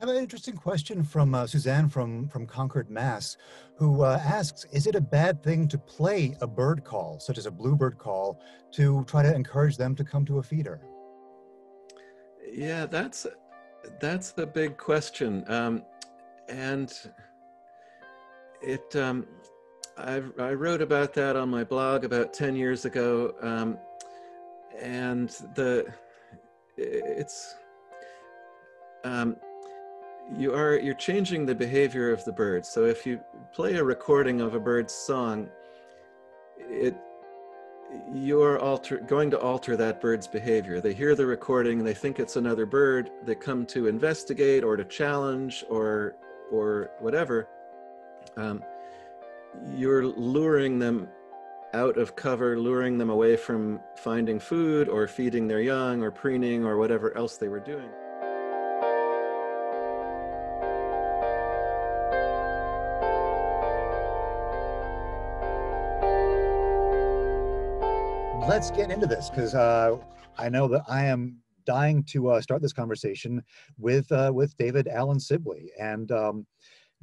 I have an interesting question from uh, Suzanne from, from Concord, Mass, who uh, asks, is it a bad thing to play a bird call, such as a bluebird call, to try to encourage them to come to a feeder? Yeah, that's, that's the big question. Um, and it, um, I, I wrote about that on my blog about 10 years ago. Um, and the, it's, um, you are you're changing the behavior of the bird. So if you play a recording of a bird's song it you're alter, going to alter that bird's behavior. They hear the recording they think it's another bird they come to investigate or to challenge or or whatever. Um, you're luring them out of cover luring them away from finding food or feeding their young or preening or whatever else they were doing let's get into this because uh, I know that I am dying to uh, start this conversation with uh, with David Allen Sibley. And um,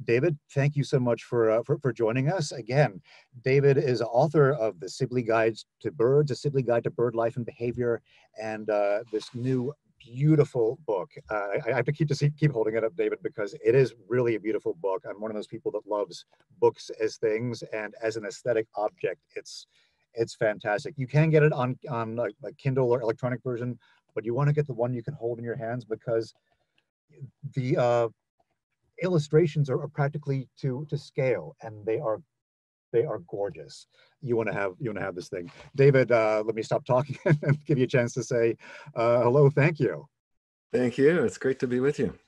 David, thank you so much for, uh, for, for joining us again. David is author of the Sibley Guides to Birds, a Sibley Guide to Bird Life and Behavior, and uh, this new beautiful book. Uh, I have to keep to see, keep holding it up, David, because it is really a beautiful book. I'm one of those people that loves books as things and as an aesthetic object. It's it's fantastic. You can get it on on like, like Kindle or electronic version, but you want to get the one you can hold in your hands because the uh, illustrations are, are practically to to scale, and they are they are gorgeous. You want to have you want to have this thing, David. Uh, let me stop talking and give you a chance to say uh, hello. Thank you. Thank you. It's great to be with you.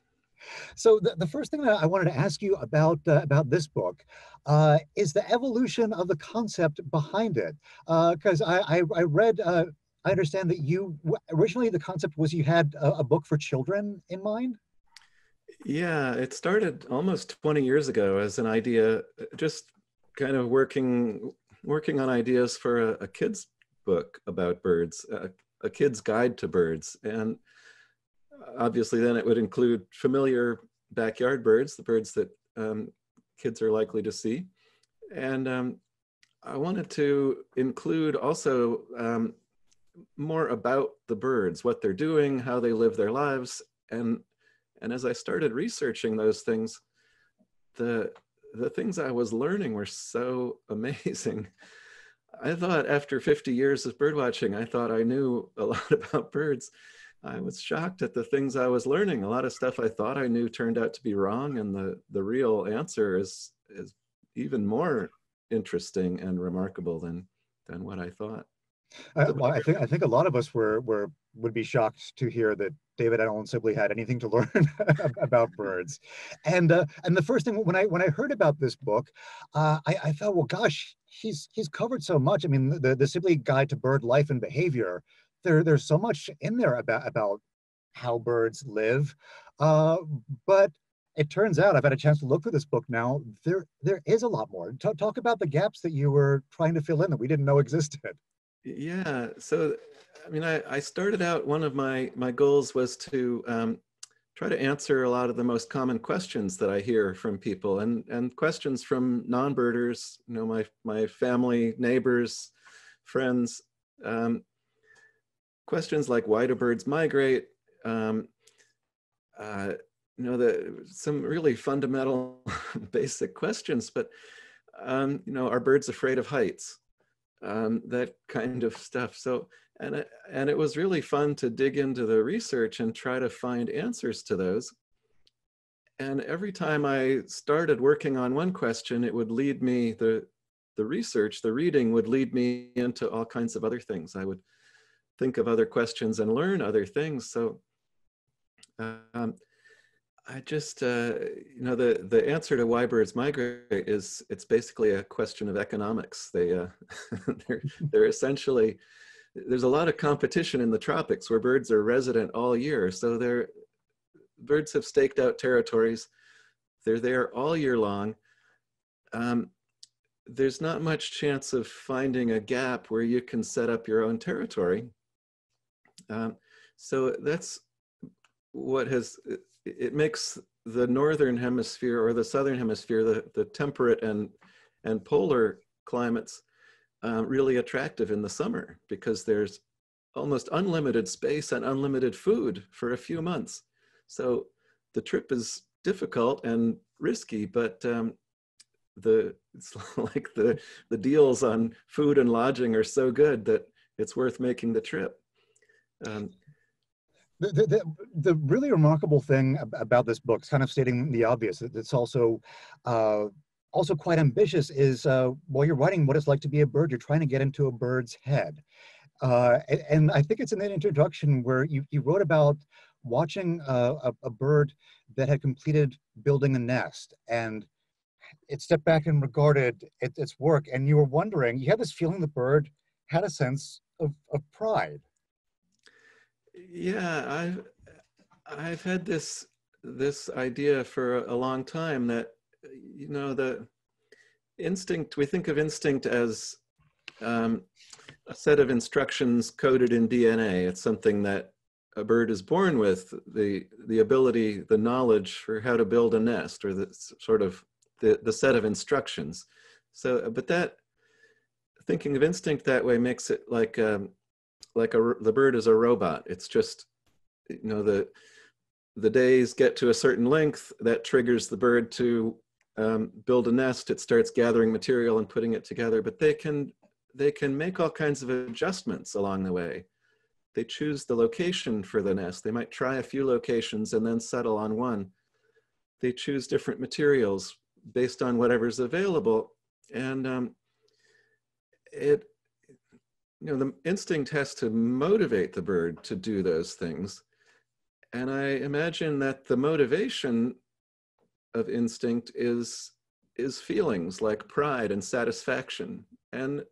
So the, the first thing that I wanted to ask you about uh, about this book uh, is the evolution of the concept behind it. Because uh, I, I, I, read, uh, I understand that you originally the concept was you had a, a, book for children in mind. Yeah, it started almost 20 years ago as an idea, just kind of working working on ideas for a, a kid's book about birds, a, a kid's guide to birds, and obviously then it would include familiar backyard birds, the birds that um, kids are likely to see. And um, I wanted to include also um, more about the birds, what they're doing, how they live their lives. And, and as I started researching those things, the, the things I was learning were so amazing. I thought after 50 years of birdwatching, I thought I knew a lot about birds. I was shocked at the things I was learning. A lot of stuff I thought I knew turned out to be wrong, and the the real answer is is even more interesting and remarkable than than what I thought. Uh, well, I think I think a lot of us were were would be shocked to hear that David Allen Sibley had anything to learn about birds, and uh, and the first thing when I when I heard about this book, uh, I, I thought, well, gosh, he's he's covered so much. I mean, the the Sibley Guide to Bird Life and Behavior there, there's so much in there about, about how birds live. Uh, but it turns out, I've had a chance to look through this book now, there, there is a lot more. Talk, talk about the gaps that you were trying to fill in that we didn't know existed. Yeah, so I mean, I, I started out, one of my, my goals was to um, try to answer a lot of the most common questions that I hear from people and, and questions from non-birders, you know, my, my family, neighbors, friends. Um, questions like why do birds migrate? Um, uh, you know, the, some really fundamental basic questions, but um, you know, are birds afraid of heights? Um, that kind of stuff. So, and it, and it was really fun to dig into the research and try to find answers to those. And every time I started working on one question, it would lead me the the research, the reading would lead me into all kinds of other things. I would think of other questions and learn other things. So um, I just, uh, you know, the, the answer to why birds migrate is it's basically a question of economics. They, uh, they're, they're essentially, there's a lot of competition in the tropics where birds are resident all year. So they're, birds have staked out territories. They're there all year long. Um, there's not much chance of finding a gap where you can set up your own territory. Um, so that's what has it makes the northern hemisphere or the southern hemisphere, the, the temperate and, and polar climates, uh, really attractive in the summer because there's almost unlimited space and unlimited food for a few months. So the trip is difficult and risky, but um, the it's like the the deals on food and lodging are so good that it's worth making the trip. Um, the, the, the, really remarkable thing about this book, kind of stating the obvious, it's also uh, also quite ambitious, is uh, while you're writing what it's like to be a bird, you're trying to get into a bird's head. Uh, and, and, I think it's in that introduction where you, you wrote about watching a, a, bird that had completed building a nest and it stepped back and regarded it, its work and you were wondering, you had this feeling the bird had a sense of, of pride yeah, I've I've had this this idea for a long time that you know the instinct we think of instinct as um, a set of instructions coded in DNA. It's something that a bird is born with the the ability, the knowledge for how to build a nest, or the sort of the the set of instructions. So, but that thinking of instinct that way makes it like um, like a the bird is a robot. It's just you know the the days get to a certain length that triggers the bird to um, build a nest. It starts gathering material and putting it together. But they can they can make all kinds of adjustments along the way. They choose the location for the nest. They might try a few locations and then settle on one. They choose different materials based on whatever's available, and um, it you know, the instinct has to motivate the bird to do those things. And I imagine that the motivation of instinct is is feelings like pride and satisfaction. And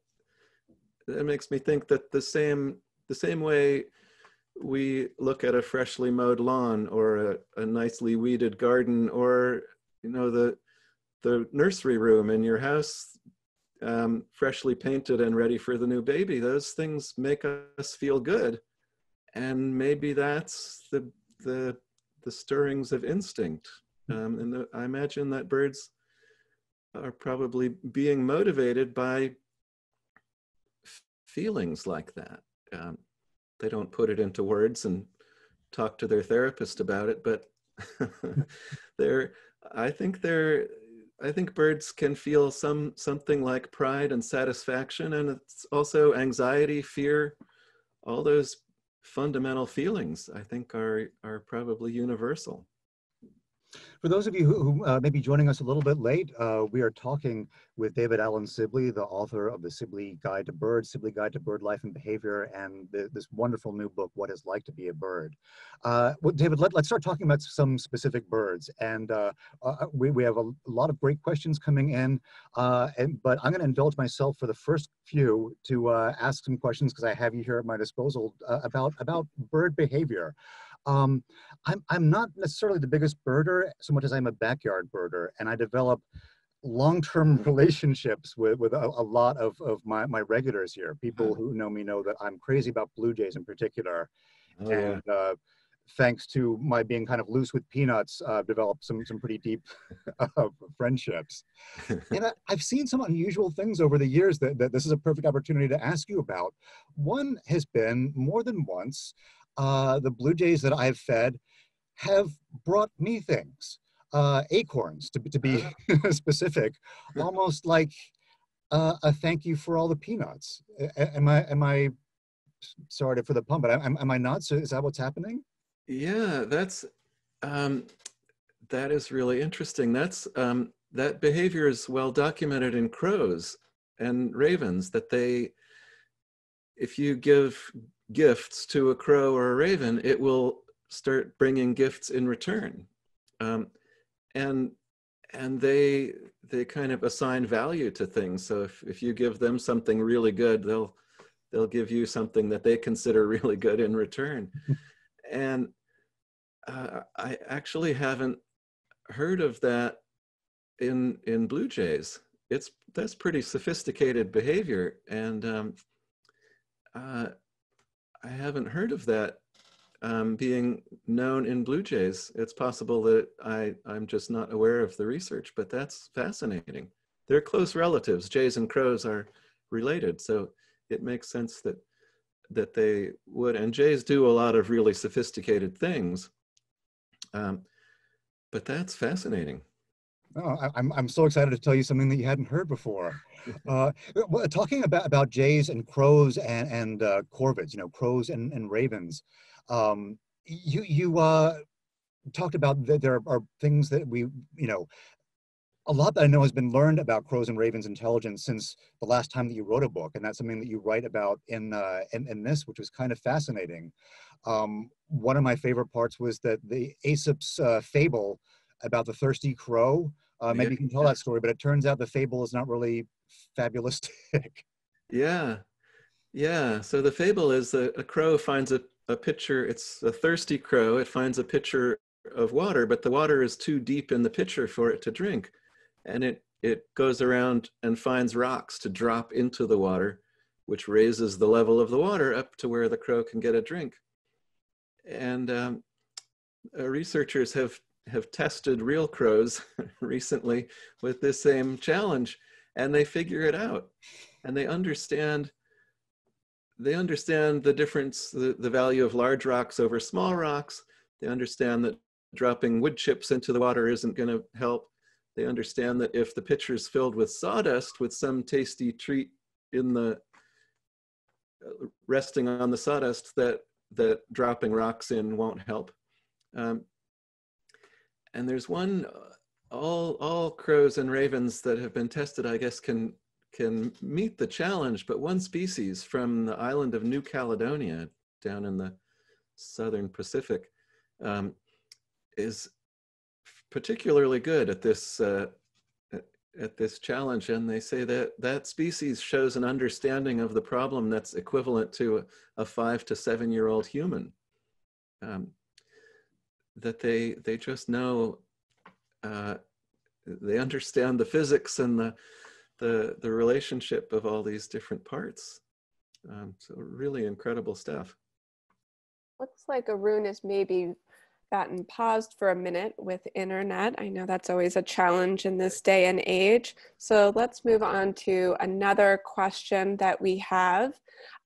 that makes me think that the same the same way we look at a freshly mowed lawn or a, a nicely weeded garden or you know the the nursery room in your house um, freshly painted and ready for the new baby. Those things make us feel good, and maybe that's the the the stirrings of instinct. Um, and the, I imagine that birds are probably being motivated by feelings like that. Um, they don't put it into words and talk to their therapist about it, but they're. I think they're I think birds can feel some something like pride and satisfaction, and it's also anxiety, fear, all those fundamental feelings. I think are are probably universal. For those of you who, uh, may be joining us a little bit late, uh, we are talking with David Allen Sibley, the author of the Sibley Guide to Birds, Sibley Guide to Bird Life and Behavior, and this wonderful new book, What It's Like to Be a Bird. Uh, well, David, let, us start talking about some specific birds. And uh, uh, we, we have a, lot of great questions coming in, uh, and, but I'm going to indulge myself for the first few to ask some questions because I have you here at my disposal about, about bird behavior. Um, I'm, I'm not necessarily the biggest birder so much as I'm a backyard birder, and I develop long-term relationships with, with a, a, lot of, of my, my regulars here. People who know me know that I'm crazy about blue jays in particular. Oh, and yeah. uh, thanks to my being kind of loose with peanuts, uh, developed some, some pretty deep uh, friendships. and I, have seen some unusual things over the years that, that this is a perfect opportunity to ask you about. One has been more than once, uh, the blue jays that I've fed have brought me things, uh, acorns to, to be uh-huh. specific, almost like uh, a thank you for all the peanuts. am I, am I, sorry for the pun, but am, am I not? So is that what's happening? Yeah, that's, um, that is really interesting. That's, um, that behavior is well documented in crows and ravens that they, if you give gifts to a crow or a raven, it will start bringing gifts in return. Um, and and they they kind of assign value to things. So if, if you give them something really good, they'll they'll give you something that they consider really good in return. and uh, I actually haven't heard of that in in blue jays. It's that's pretty sophisticated behavior, and um, uh, I haven't heard of that um, being known in blue jays. It's possible that I, I'm just not aware of the research, but that's fascinating. They're close relatives. Jays and crows are related, so it makes sense that that they would. And jays do a lot of really sophisticated things, um, but that's fascinating. Oh, I'm I'm so excited to tell you something that you hadn't heard before. Uh, talking about about jays and crows and and uh, corvids, you know, crows and, and ravens. Um, you you uh, talked about that there are things that we you know a lot that I know has been learned about crows and ravens intelligence since the last time that you wrote a book, and that's something that you write about in uh, in, in this, which was kind of fascinating. Um, one of my favorite parts was that the Aesop's uh, fable about the thirsty crow. Uh, maybe yeah. you can tell that story, but it turns out the fable is not really fabulistic. yeah, yeah. So the fable is a, a crow finds a, a pitcher. It's a thirsty crow. It finds a pitcher of water, but the water is too deep in the pitcher for it to drink and it, it goes around and finds rocks to drop into the water, which raises the level of the water up to where the crow can get a drink. And um, uh, researchers have, have tested real crows recently with this same challenge, and they figure it out. And they understand they understand the difference, the, the value of large rocks over small rocks. They understand that dropping wood chips into the water isn't going to help. They understand that if the pitcher is filled with sawdust with some tasty treat in the uh, resting on the sawdust, that that dropping rocks in won't help. Um, and there's one, uh, all all crows and ravens that have been tested, I guess, can can meet the challenge. But one species from the island of New Caledonia, down in the southern Pacific, um, is particularly good at this uh, at this challenge and they say that that species shows an understanding of the problem that's equivalent to a, a five to seven year old human um, that they they just know uh, they understand the physics and the the the relationship of all these different parts um, so really incredible stuff looks like arun is maybe gotten paused for a minute with internet. I know that's always a challenge in this day and age. So let's move on to another question that we have.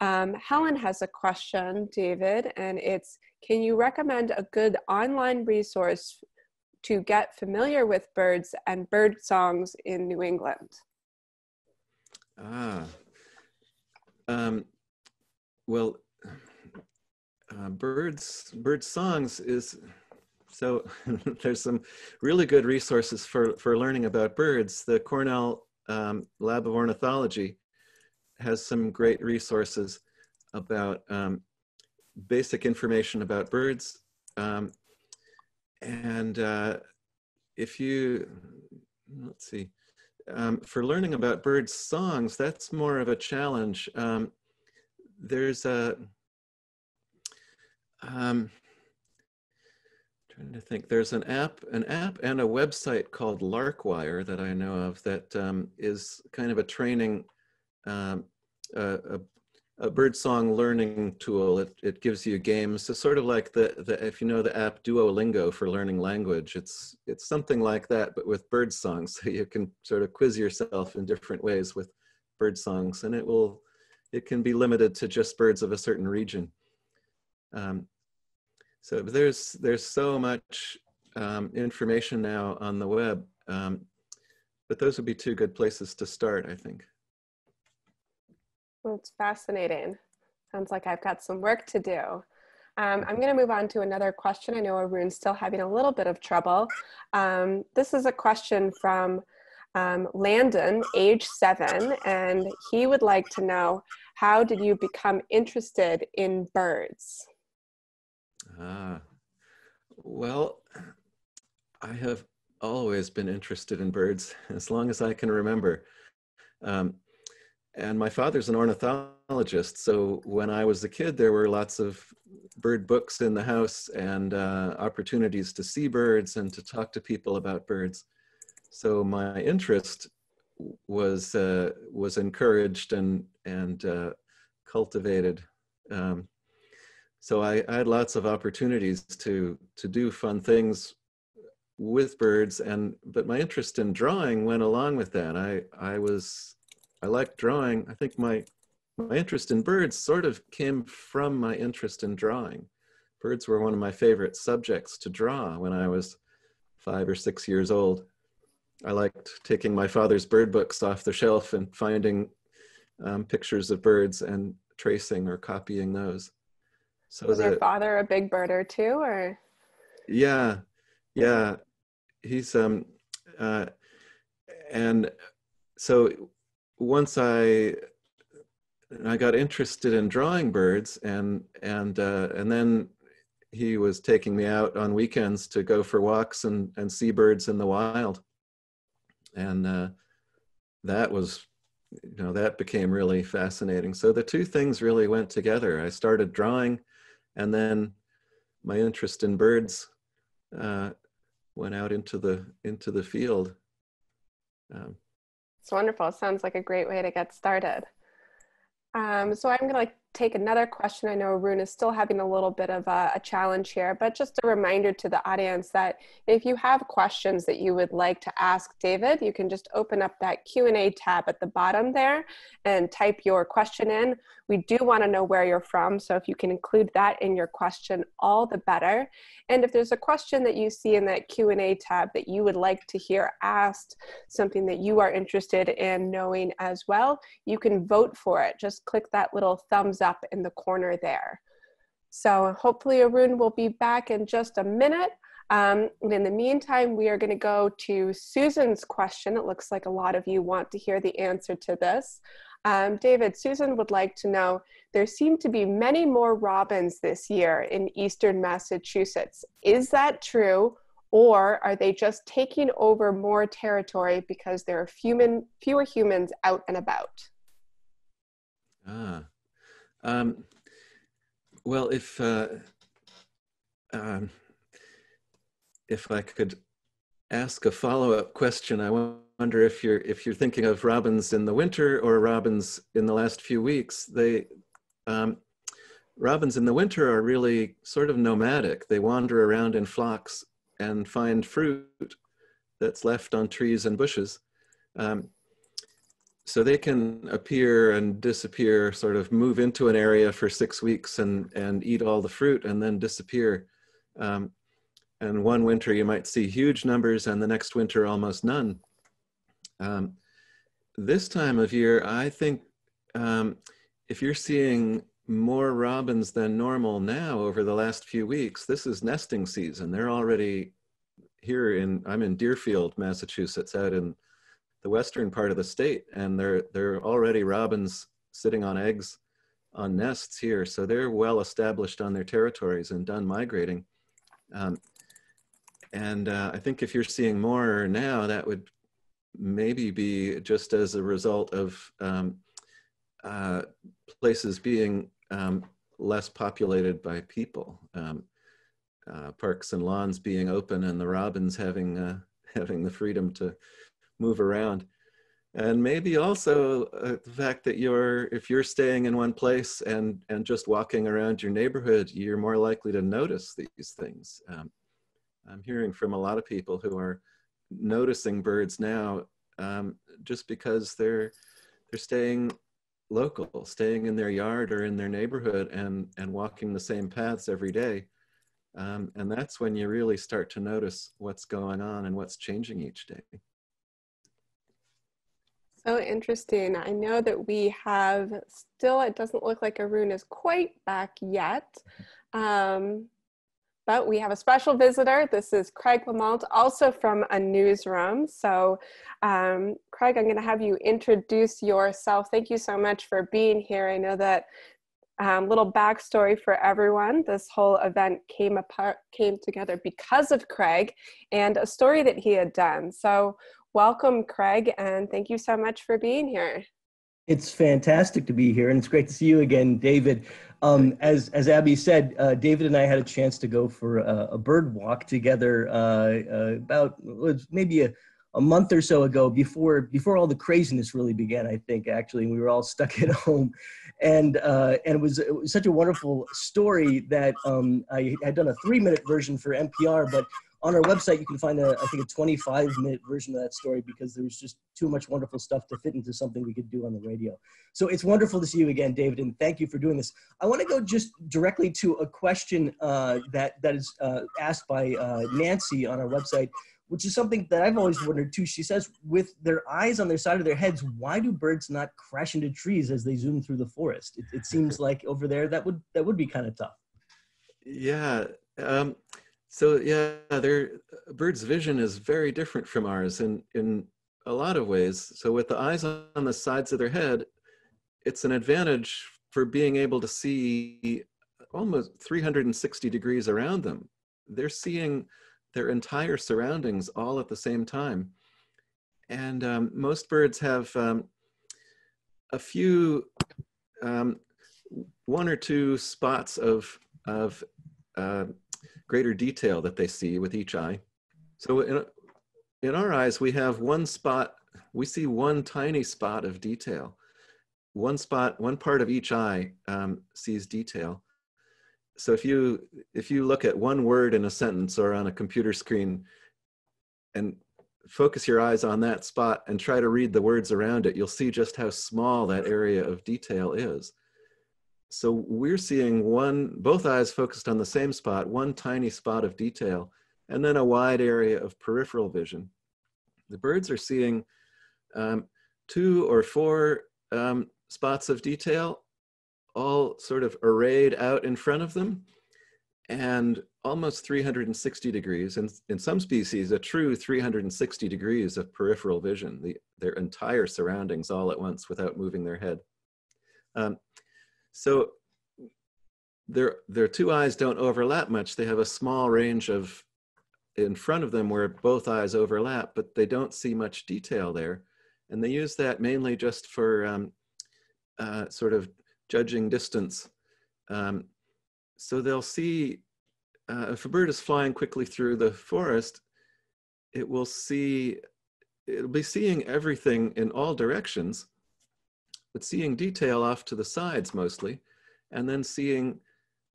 Um, Helen has a question, David, and it's Can you recommend a good online resource to get familiar with birds and bird songs in New England? Ah, um, well, uh, birds bird songs is so there's some really good resources for for learning about birds the cornell um, lab of ornithology has some great resources about um, basic information about birds um, and uh, if you let's see um, for learning about birds songs that's more of a challenge um, there's a um, trying to think. There's an app, an app and a website called Larkwire that I know of that um, is kind of a training, um, a, a, birdsong learning tool. It, it gives you games. So sort of like the, the, if you know the app Duolingo for learning language, it's, it's something like that, but with bird songs. So you can sort of quiz yourself in different ways with bird songs and it will, it can be limited to just birds of a certain region. Um, so there's there's so much um, information now on the web, um, but those would be two good places to start, I think. It's fascinating. Sounds like I've got some work to do. Um, I'm going to move on to another question. I know Arun's still having a little bit of trouble. Um, this is a question from um, Landon, age seven, and he would like to know how did you become interested in birds? Ah, well, I have always been interested in birds as long as I can remember. Um, and my father's an ornithologist, so when I was a kid, there were lots of bird books in the house and uh, opportunities to see birds and to talk to people about birds. So my interest was uh, was encouraged and and uh, cultivated. Um, so I, I, had lots of opportunities to to do fun things with birds and but my interest in drawing went along with that i i was i like drawing. I think my my interest in birds sort of came from my interest in drawing. Birds were one of my favorite subjects to draw when i was five or six years old. I liked taking my father's bird books off the shelf and finding um, pictures of birds and tracing or copying those. So was your father a big birder too or? Yeah. Yeah. He's um uh and so once i i got interested in drawing birds and and uh and then he was taking me out on weekends to go for walks and and see birds in the wild. And uh that was you know that became really fascinating. So the two things really went together. I started drawing and then my interest in birds uh, went out into the into the field. Um, wonderful. Sounds like a great way to get started. Um, so I'm going to like take another question. I know Arun is still having a little bit of a, a, challenge here, but just a reminder to the audience that if you have questions that you would like to ask David, you can just open up that Q&A tab at the bottom there and type your question in. We do want to know where you're from, so if you can include that in your question, all the better. And if there's a question that you see in that Q&A tab that you would like to hear asked, something that you are interested in knowing as well, you can vote for it. Just click that little thumbs up in the corner there. So hopefully Arun will be back in just a minute. Um, and in the meantime, we are going to go to Susan's question. It looks like a lot of you want to hear the answer to this. Um, David, Susan would like to know there seem to be many more robins this year in eastern Massachusetts. Is that true? Or are they just taking over more territory because there are fewer humans out and about? Ah, um, well, if uh, um, if I could ask a follow-up question, I wonder if you're if you're thinking of robins in the winter or robins in the last few weeks. They um, robins in the winter are really sort of nomadic. They wander around in flocks and find fruit that's left on trees and bushes. Um, so they can appear and disappear, sort of move into an area for six weeks and, and eat all the fruit and then disappear. Um, and one winter you might see huge numbers and the next winter almost none. Um, this time of year, I think um, if you're seeing more robins than normal now over the last few weeks, this is nesting season. They're already here in, I'm in Deerfield, Massachusetts, out in the western part of the state, and they're they're already robins sitting on eggs on nests here, so they're well established on their territories and done migrating. Um, and uh, I think if you're seeing more now, that would maybe be just as a result of um, uh, places being um, less populated by people, um, uh, parks and lawns being open, and the robins having uh, having the freedom to move around. And maybe also uh, the fact that you're, if you're staying in one place and, and just walking around your neighborhood, you're more likely to notice these things. Um, I'm hearing from a lot of people who are noticing birds now um, just because they're, they're staying local, staying in their yard or in their neighborhood and, and walking the same paths every day. Um, and that's when you really start to notice what's going on and what's changing each day. So interesting. I know that we have still, it doesn't look like Arun is quite back yet. Um, but we have a special visitor. This is Craig LeMoult, also from a newsroom. So, um, Craig, I'm going to have you introduce yourself. Thank you so much for being here. I know that um, little backstory for everyone. This whole event came apart, came together because of Craig and a story that he had done. So, welcome, Craig, and thank you so much for being here. It's fantastic to be here, and it's great to see you again, David. Um, as as Abby said, uh, David and I had a chance to go for a, a bird walk together uh, uh, about maybe a, a month or so ago before before all the craziness really began i think actually we were all stuck at home and uh, and it was, it was such a wonderful story that um, i had done a three minute version for npr but on our website you can find a i think a 25 minute version of that story because there was just too much wonderful stuff to fit into something we could do on the radio so it's wonderful to see you again david and thank you for doing this i want to go just directly to a question uh, that that is uh, asked by uh, nancy on our website which is something that I've always wondered too. She says, with their eyes on their side of their heads, why do birds not crash into trees as they zoom through the forest? It, it seems like over there that would that would be kind of tough. Yeah. Um, so yeah, their bird's vision is very different from ours in in a lot of ways. So with the eyes on the sides of their head, it's an advantage for being able to see almost 360 degrees around them. They're seeing their entire surroundings all at the same time. And um, most birds have um, a few, um, one or two spots of, of uh, greater detail that they see with each eye. So in, in our eyes, we have one spot, we see one tiny spot of detail. One spot, one part of each eye um, sees detail so if you if you look at one word in a sentence or on a computer screen and focus your eyes on that spot and try to read the words around it you'll see just how small that area of detail is so we're seeing one both eyes focused on the same spot one tiny spot of detail and then a wide area of peripheral vision. The birds are seeing um, two or four um, spots of detail all sort of arrayed out in front of them and almost 360 degrees and in some species a true 360 degrees of peripheral vision the, their entire surroundings all at once without moving their head. Um, so their their two eyes don't overlap much. They have a small range of in front of them where both eyes overlap but they don't see much detail there. And they use that mainly just for um, uh, sort of judging distance. Um, so they'll see, uh, if a bird is flying quickly through the forest, it will see, it'll be seeing everything in all directions, but seeing detail off to the sides mostly, and then seeing,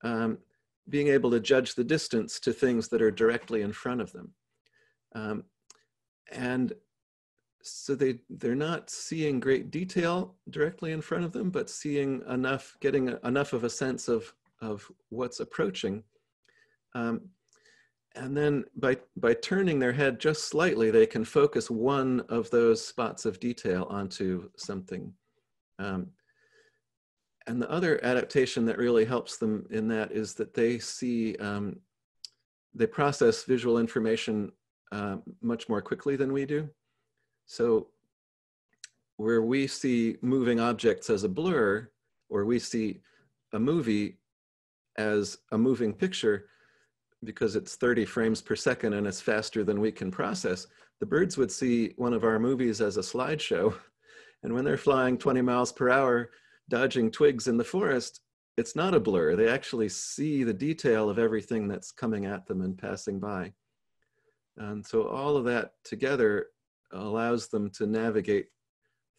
um, being able to judge the distance to things that are directly in front of them. Um, and so they they're not seeing great detail directly in front of them but seeing enough getting enough of a sense of of what's approaching um, and then by by turning their head just slightly they can focus one of those spots of detail onto something um, and the other adaptation that really helps them in that is that they see um, they process visual information uh, much more quickly than we do so where we see moving objects as a blur, or we see a movie as a moving picture, because it's 30 frames per second and it's faster than we can process, the birds would see one of our movies as a slideshow. And when they're flying 20 miles per hour, dodging twigs in the forest, it's not a blur. They actually see the detail of everything that's coming at them and passing by. And so all of that together allows them to navigate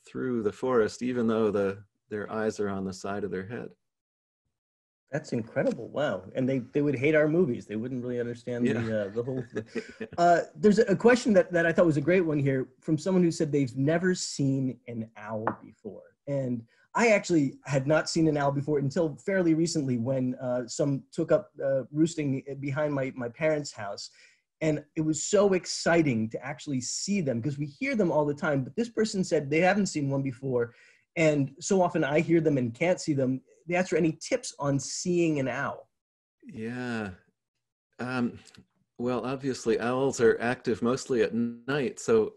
through the forest, even though the, their eyes are on the side of their head. That's incredible! Wow, and they, they would hate our movies. They wouldn't really understand yeah. the uh, the whole. Uh, there's a question that, that I thought was a great one here from someone who said they've never seen an owl before, and I actually had not seen an owl before until fairly recently when uh, some took up uh, roosting behind my my parents' house, and it was so exciting to actually see them because we hear them all the time but this person said they haven't seen one before and so often i hear them and can't see them they asked for any tips on seeing an owl yeah um, well obviously owls are active mostly at night so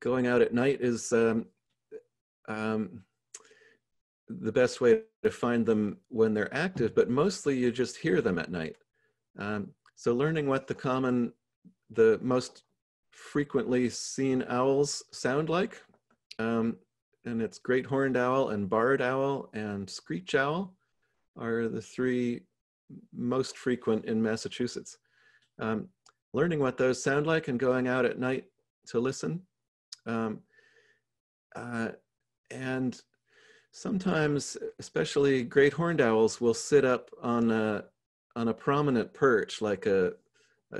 going out at night is um, um, the best way to find them when they're active but mostly you just hear them at night um, so learning what the common the most frequently seen owls sound like. Um, and it's great horned owl and barred owl and screech owl are the three most frequent in Massachusetts. Um, learning what those sound like and going out at night to listen Um, uh, and sometimes, especially great horned owls will sit up on a, on a prominent perch, like a, a,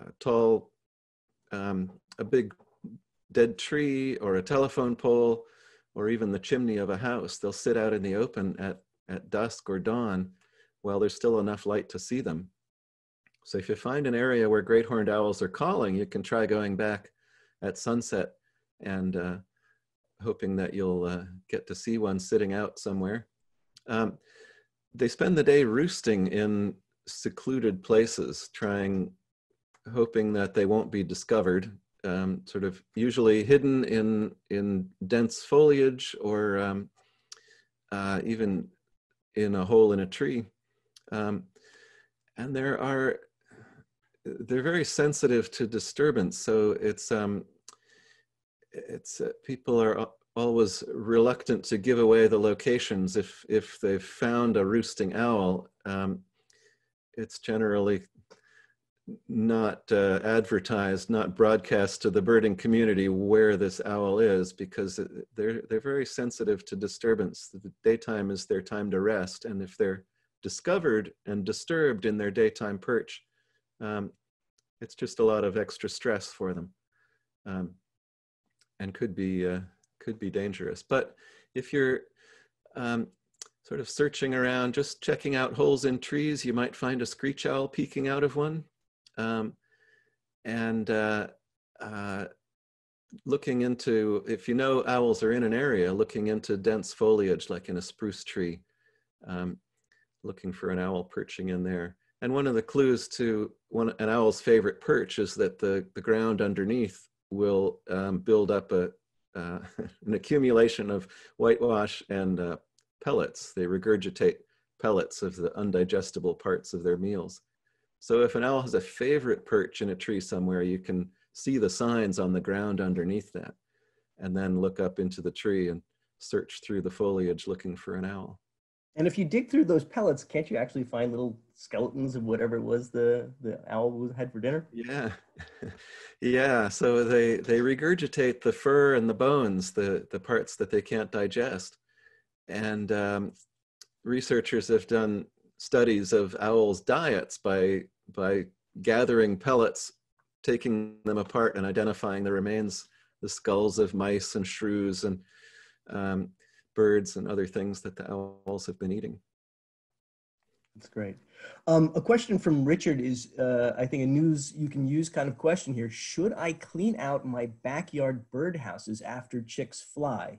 a tall, um, a big dead tree or a telephone pole or even the chimney of a house. They'll sit out in the open at, at dusk or dawn while there's still enough light to see them. So if you find an area where great horned owls are calling, you can try going back at sunset and uh, hoping that you'll uh, get to see one sitting out somewhere. Um, they spend the day roosting in secluded places, trying, hoping that they won't be discovered. Um, sort of usually hidden in in dense foliage or um, uh, even in a hole in a tree. Um, and there are they're very sensitive to disturbance. So it's um, it's uh, people are always reluctant to give away the locations if if they've found a roosting owl. Um, it's generally not uh, advertised, not broadcast to the birding community where this owl is because they're they're very sensitive to disturbance. The daytime is their time to rest, and if they're discovered and disturbed in their daytime perch, um, it's just a lot of extra stress for them um, and could be uh, could be dangerous but if you're um, sort of searching around just checking out holes in trees you might find a screech owl peeking out of one um, and uh, uh, looking into if you know owls are in an area looking into dense foliage like in a spruce tree um, looking for an owl perching in there and one of the clues to one an owl's favorite perch is that the, the ground underneath will um, build up a uh, an accumulation of whitewash and uh, pellets. They regurgitate pellets of the undigestible parts of their meals. So if an owl has a favorite perch in a tree somewhere, you can see the signs on the ground underneath that and then look up into the tree and search through the foliage looking for an owl. And if you dig through those pellets, can't you actually find little skeletons of whatever it was the the owl had for dinner? Yeah, yeah. So they they regurgitate the fur and the bones, the the parts that they can't digest, and um, researchers have done studies of owls' diets by by gathering pellets, taking them apart, and identifying the remains, the skulls of mice and shrews and um, birds and other things that the owls have been eating. That's great. Um, a question from Richard is, uh, I think, a news you can use kind of question here. Should I clean out my backyard birdhouses after chicks fly?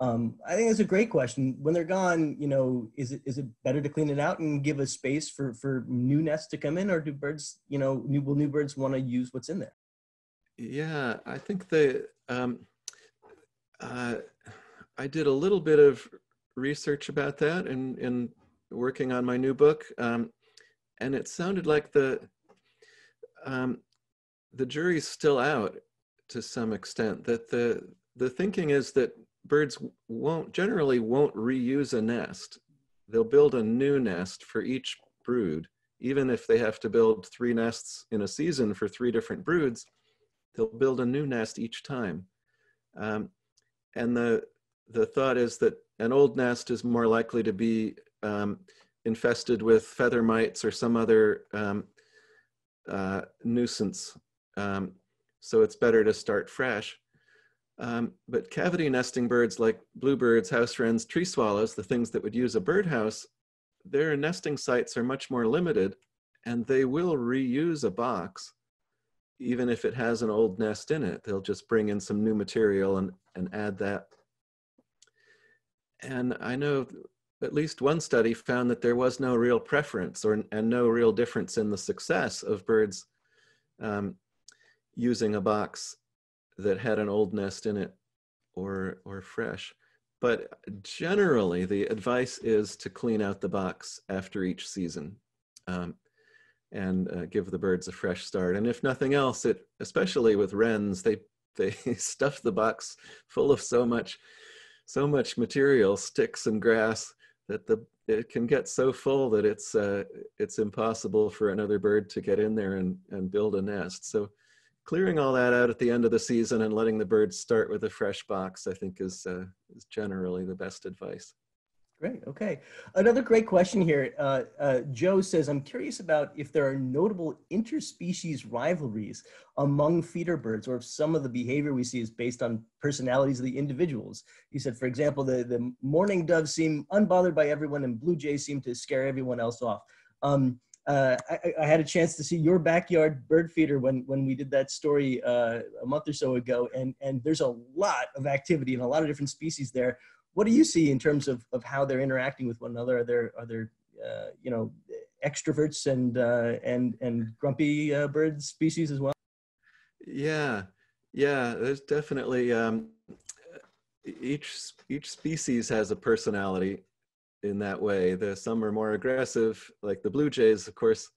Um, I think it's a great question. When they're gone, you know, is it is it better to clean it out and give a space for for new nests to come in, or do birds, you know, new will new birds want to use what's in there? Yeah, I think the um, uh, I did a little bit of research about that in, in working on my new book. Um, and it sounded like the, um, the jury's still out to some extent that the, the thinking is that birds won't generally won't reuse a nest. They'll build a new nest for each brood, even if they have to build three nests in a season for three different broods, they'll build a new nest each time. Um, and the the thought is that an old nest is more likely to be um, infested with feather mites or some other um, uh, nuisance. Um, so it's better to start fresh. Um, but cavity nesting birds like bluebirds, house wrens, tree swallows, the things that would use a birdhouse, their nesting sites are much more limited and they will reuse a box even if it has an old nest in it. They'll just bring in some new material and, and add that and I know at least one study found that there was no real preference or and no real difference in the success of birds um, using a box that had an old nest in it or or fresh. But generally, the advice is to clean out the box after each season um, and uh, give the birds a fresh start. And if nothing else, it especially with wrens, they they stuff the box full of so much so much material, sticks and grass, that the it can get so full that it's uh, it's impossible for another bird to get in there and, and build a nest. So clearing all that out at the end of the season and letting the birds start with a fresh box, I think is, uh, is generally the best advice. Great. Okay. Another great question here. Uh, uh, Joe says, I'm curious about if there are notable interspecies rivalries among feeder birds or if some of the behavior we see is based on personalities of the individuals. He said, for example, the, the mourning doves seem unbothered by everyone and blue jays seem to scare everyone else off. Um, uh, I, I, had a chance to see your backyard bird feeder when, when we did that story uh, a month or so ago, and, and there's a lot of activity and a lot of different species there. What do you see in terms of, of how they're interacting with one another? Are there are there uh, you know extroverts and uh, and and grumpy uh, bird species as well? Yeah, yeah. There's definitely um, each each species has a personality, in that way. The some are more aggressive, like the blue jays, of course,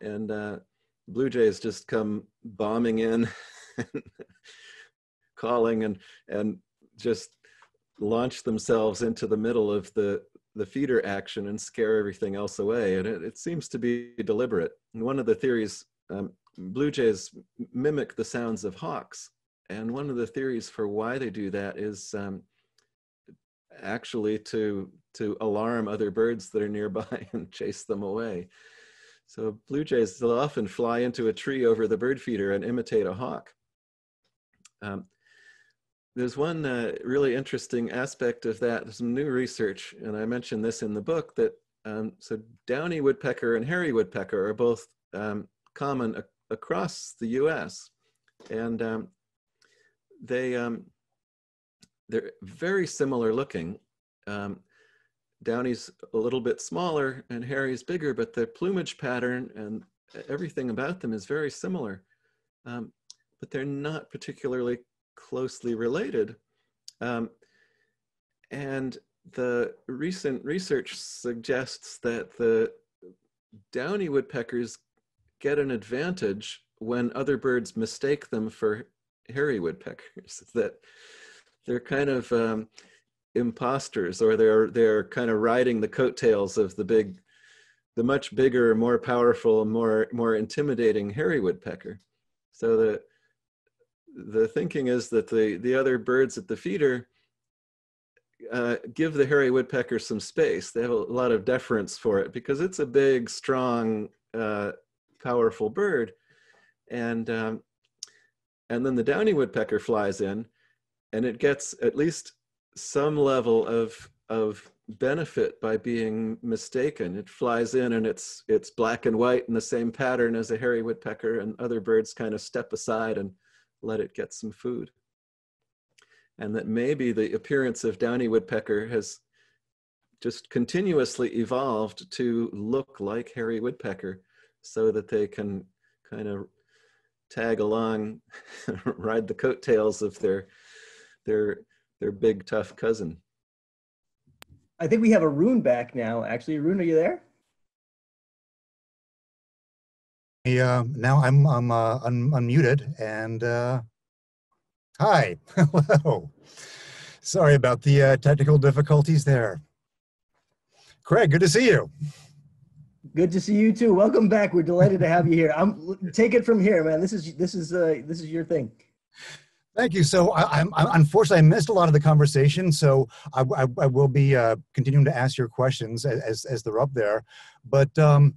and uh, blue jays just come bombing in, calling and and just launch themselves into the middle of the the feeder action and scare everything else away. And it, it seems to be deliberate. And one of the theories, um, blue jays mimic the sounds of hawks. And one of the theories for why they do that is um, actually to to alarm other birds that are nearby and chase them away. So blue jays, they'll often fly into a tree over the bird feeder and imitate a hawk. Um, there's one uh, really interesting aspect of that. There's some new research, and I mentioned this in the book, that um, so downy woodpecker and hairy woodpecker are both um, common across the US. And um, they, um, they're very similar looking. Um, Downy's a little bit smaller and Hairy's bigger, but the plumage pattern and everything about them is very similar. Um, but they're not particularly closely related. Um, and the recent research suggests that the downy woodpeckers get an advantage when other birds mistake them for hairy woodpeckers. That they're kind of um, imposters or they're they're kind of riding the coattails of the big the much bigger more powerful more more intimidating hairy woodpecker. So the the thinking is that the the other birds at the feeder uh, give the hairy woodpecker some space. They have a lot of deference for it because it's a big strong uh, powerful bird. And um, and then the downy woodpecker flies in and it gets at least some level of of benefit by being mistaken. It flies in and it's it's black and white in the same pattern as a hairy woodpecker, and other birds kind of step aside and let it get some food. And that maybe the appearance of downy woodpecker has just continuously evolved to look like hairy woodpecker so that they can kind of tag along, ride the coattails of their their their big tough cousin. I think we have Arun back now. Actually, Arun, are you there? Yeah, now I'm I'm uh, un unmuted and uh, hi, hello. Sorry about the uh, technical difficulties there. Craig, good to see you. Good to see you too. Welcome back. We're delighted to have you here. I'm take it from here, man. This is this is uh, this is your thing. Thank you. So I, am unfortunately I missed a lot of the conversation, so I, I, I will be uh, continuing to ask your questions as, as they're up there. But um,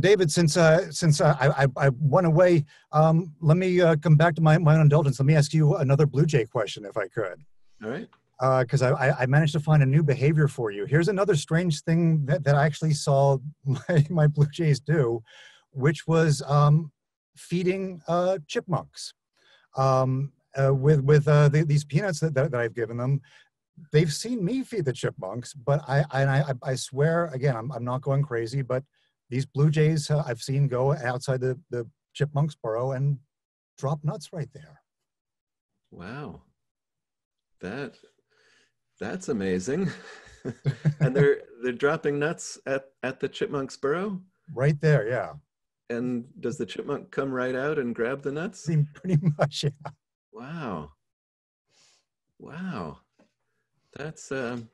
David, since uh, since I, I, I went away, um, let me uh, come back to my, my own indulgence. Let me ask you another Blue Jay question, if I could. All right. Because uh, I, I managed to find a new behavior for you. Here's another strange thing that, that I actually saw my, my Blue Jays do, which was um, feeding uh, chipmunks. Um, uh, with with uh, the, these peanuts that, that, that, I've given them, they've seen me feed the chipmunks. But I I, I swear again, I'm I'm not going crazy. But these blue jays uh, I've seen go outside the the chipmunks burrow and drop nuts right there. Wow, that that's amazing. and they're they're dropping nuts at at the chipmunk's burrow. Right there, yeah. And does the chipmunk come right out and grab the nuts? Pretty much, yeah. Wow. Wow. That's um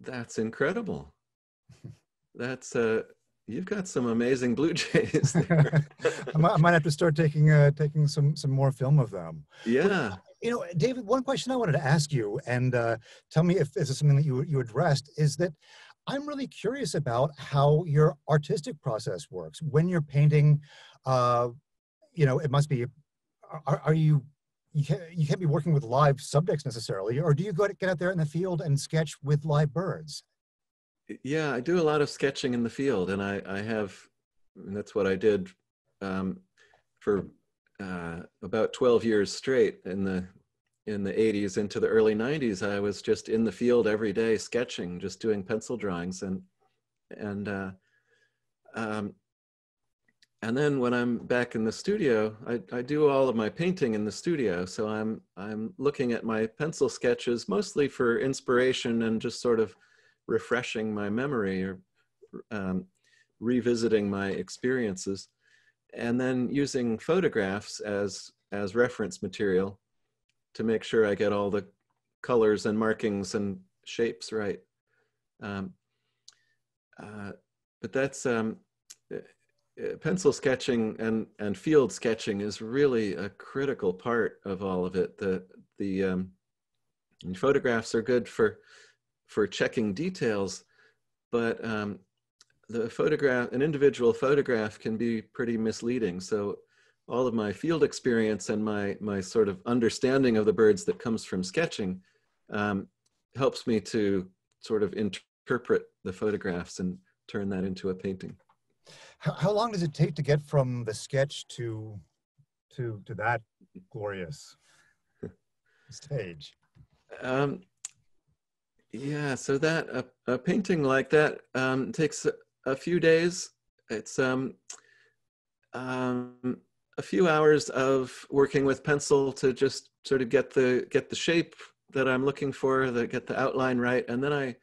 that's incredible. That's uh you've got some amazing blue jays. I, might, I, might, have to start taking uh, taking some some more film of them. Yeah. But, you know, David, one question I wanted to ask you, and uh, tell me if this is something that you you addressed, is that I'm really curious about how your artistic process works when you're painting. Uh, you know, it must be. Are, are you you can't, you can't be working with live subjects necessarily, or do you go to get out there in the field and sketch with live birds? Yeah, I do a lot of sketching in the field, and I, I have, and that's what I did um, for uh, about 12 years straight in the in the 80s into the early 90s. I was just in the field every day sketching, just doing pencil drawings, and and uh, um, and then when I'm back in the studio, I, I do all of my painting in the studio. So I'm I'm looking at my pencil sketches mostly for inspiration and just sort of refreshing my memory or um, revisiting my experiences, and then using photographs as as reference material to make sure I get all the colors and markings and shapes right. Um, uh, but that's um, pencil sketching and and field sketching is really a critical part of all of it. The the um, photographs are good for for checking details, but um, the photograph, an individual photograph can be pretty misleading. So all of my field experience and my, my sort of understanding of the birds that comes from sketching um, helps me to sort of interpret the photographs and turn that into a painting. How, how long does it take to get from the sketch to, to, to that glorious stage? Um, yeah, so that a, a painting like that um, takes a, a, few days. It's um, um, a few hours of working with pencil to just sort of get the get the shape that I'm looking for, the get the outline right, and then I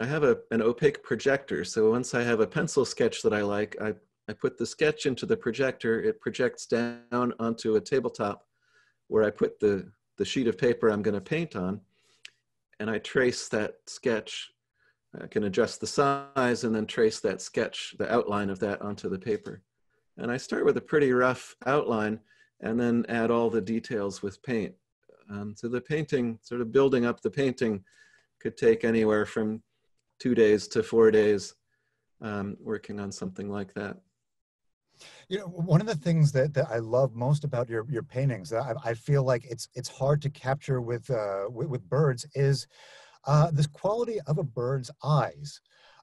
I have a an opaque projector. So once I have a pencil sketch that I like, I I put the sketch into the projector. It projects down onto a tabletop where I put the the sheet of paper I'm going to paint on and I trace that sketch. I can adjust the size and then trace that sketch, the outline of that onto the paper. And I start with a pretty rough outline and then add all the details with paint. Um, so the painting, sort of building up the painting could take anywhere from two days to four days um, working on something like that. You know, one of the things that, that I love most about your, your paintings, I, I feel like it's it's hard to capture with uh, with, with, birds, is uh, this quality of a bird's eyes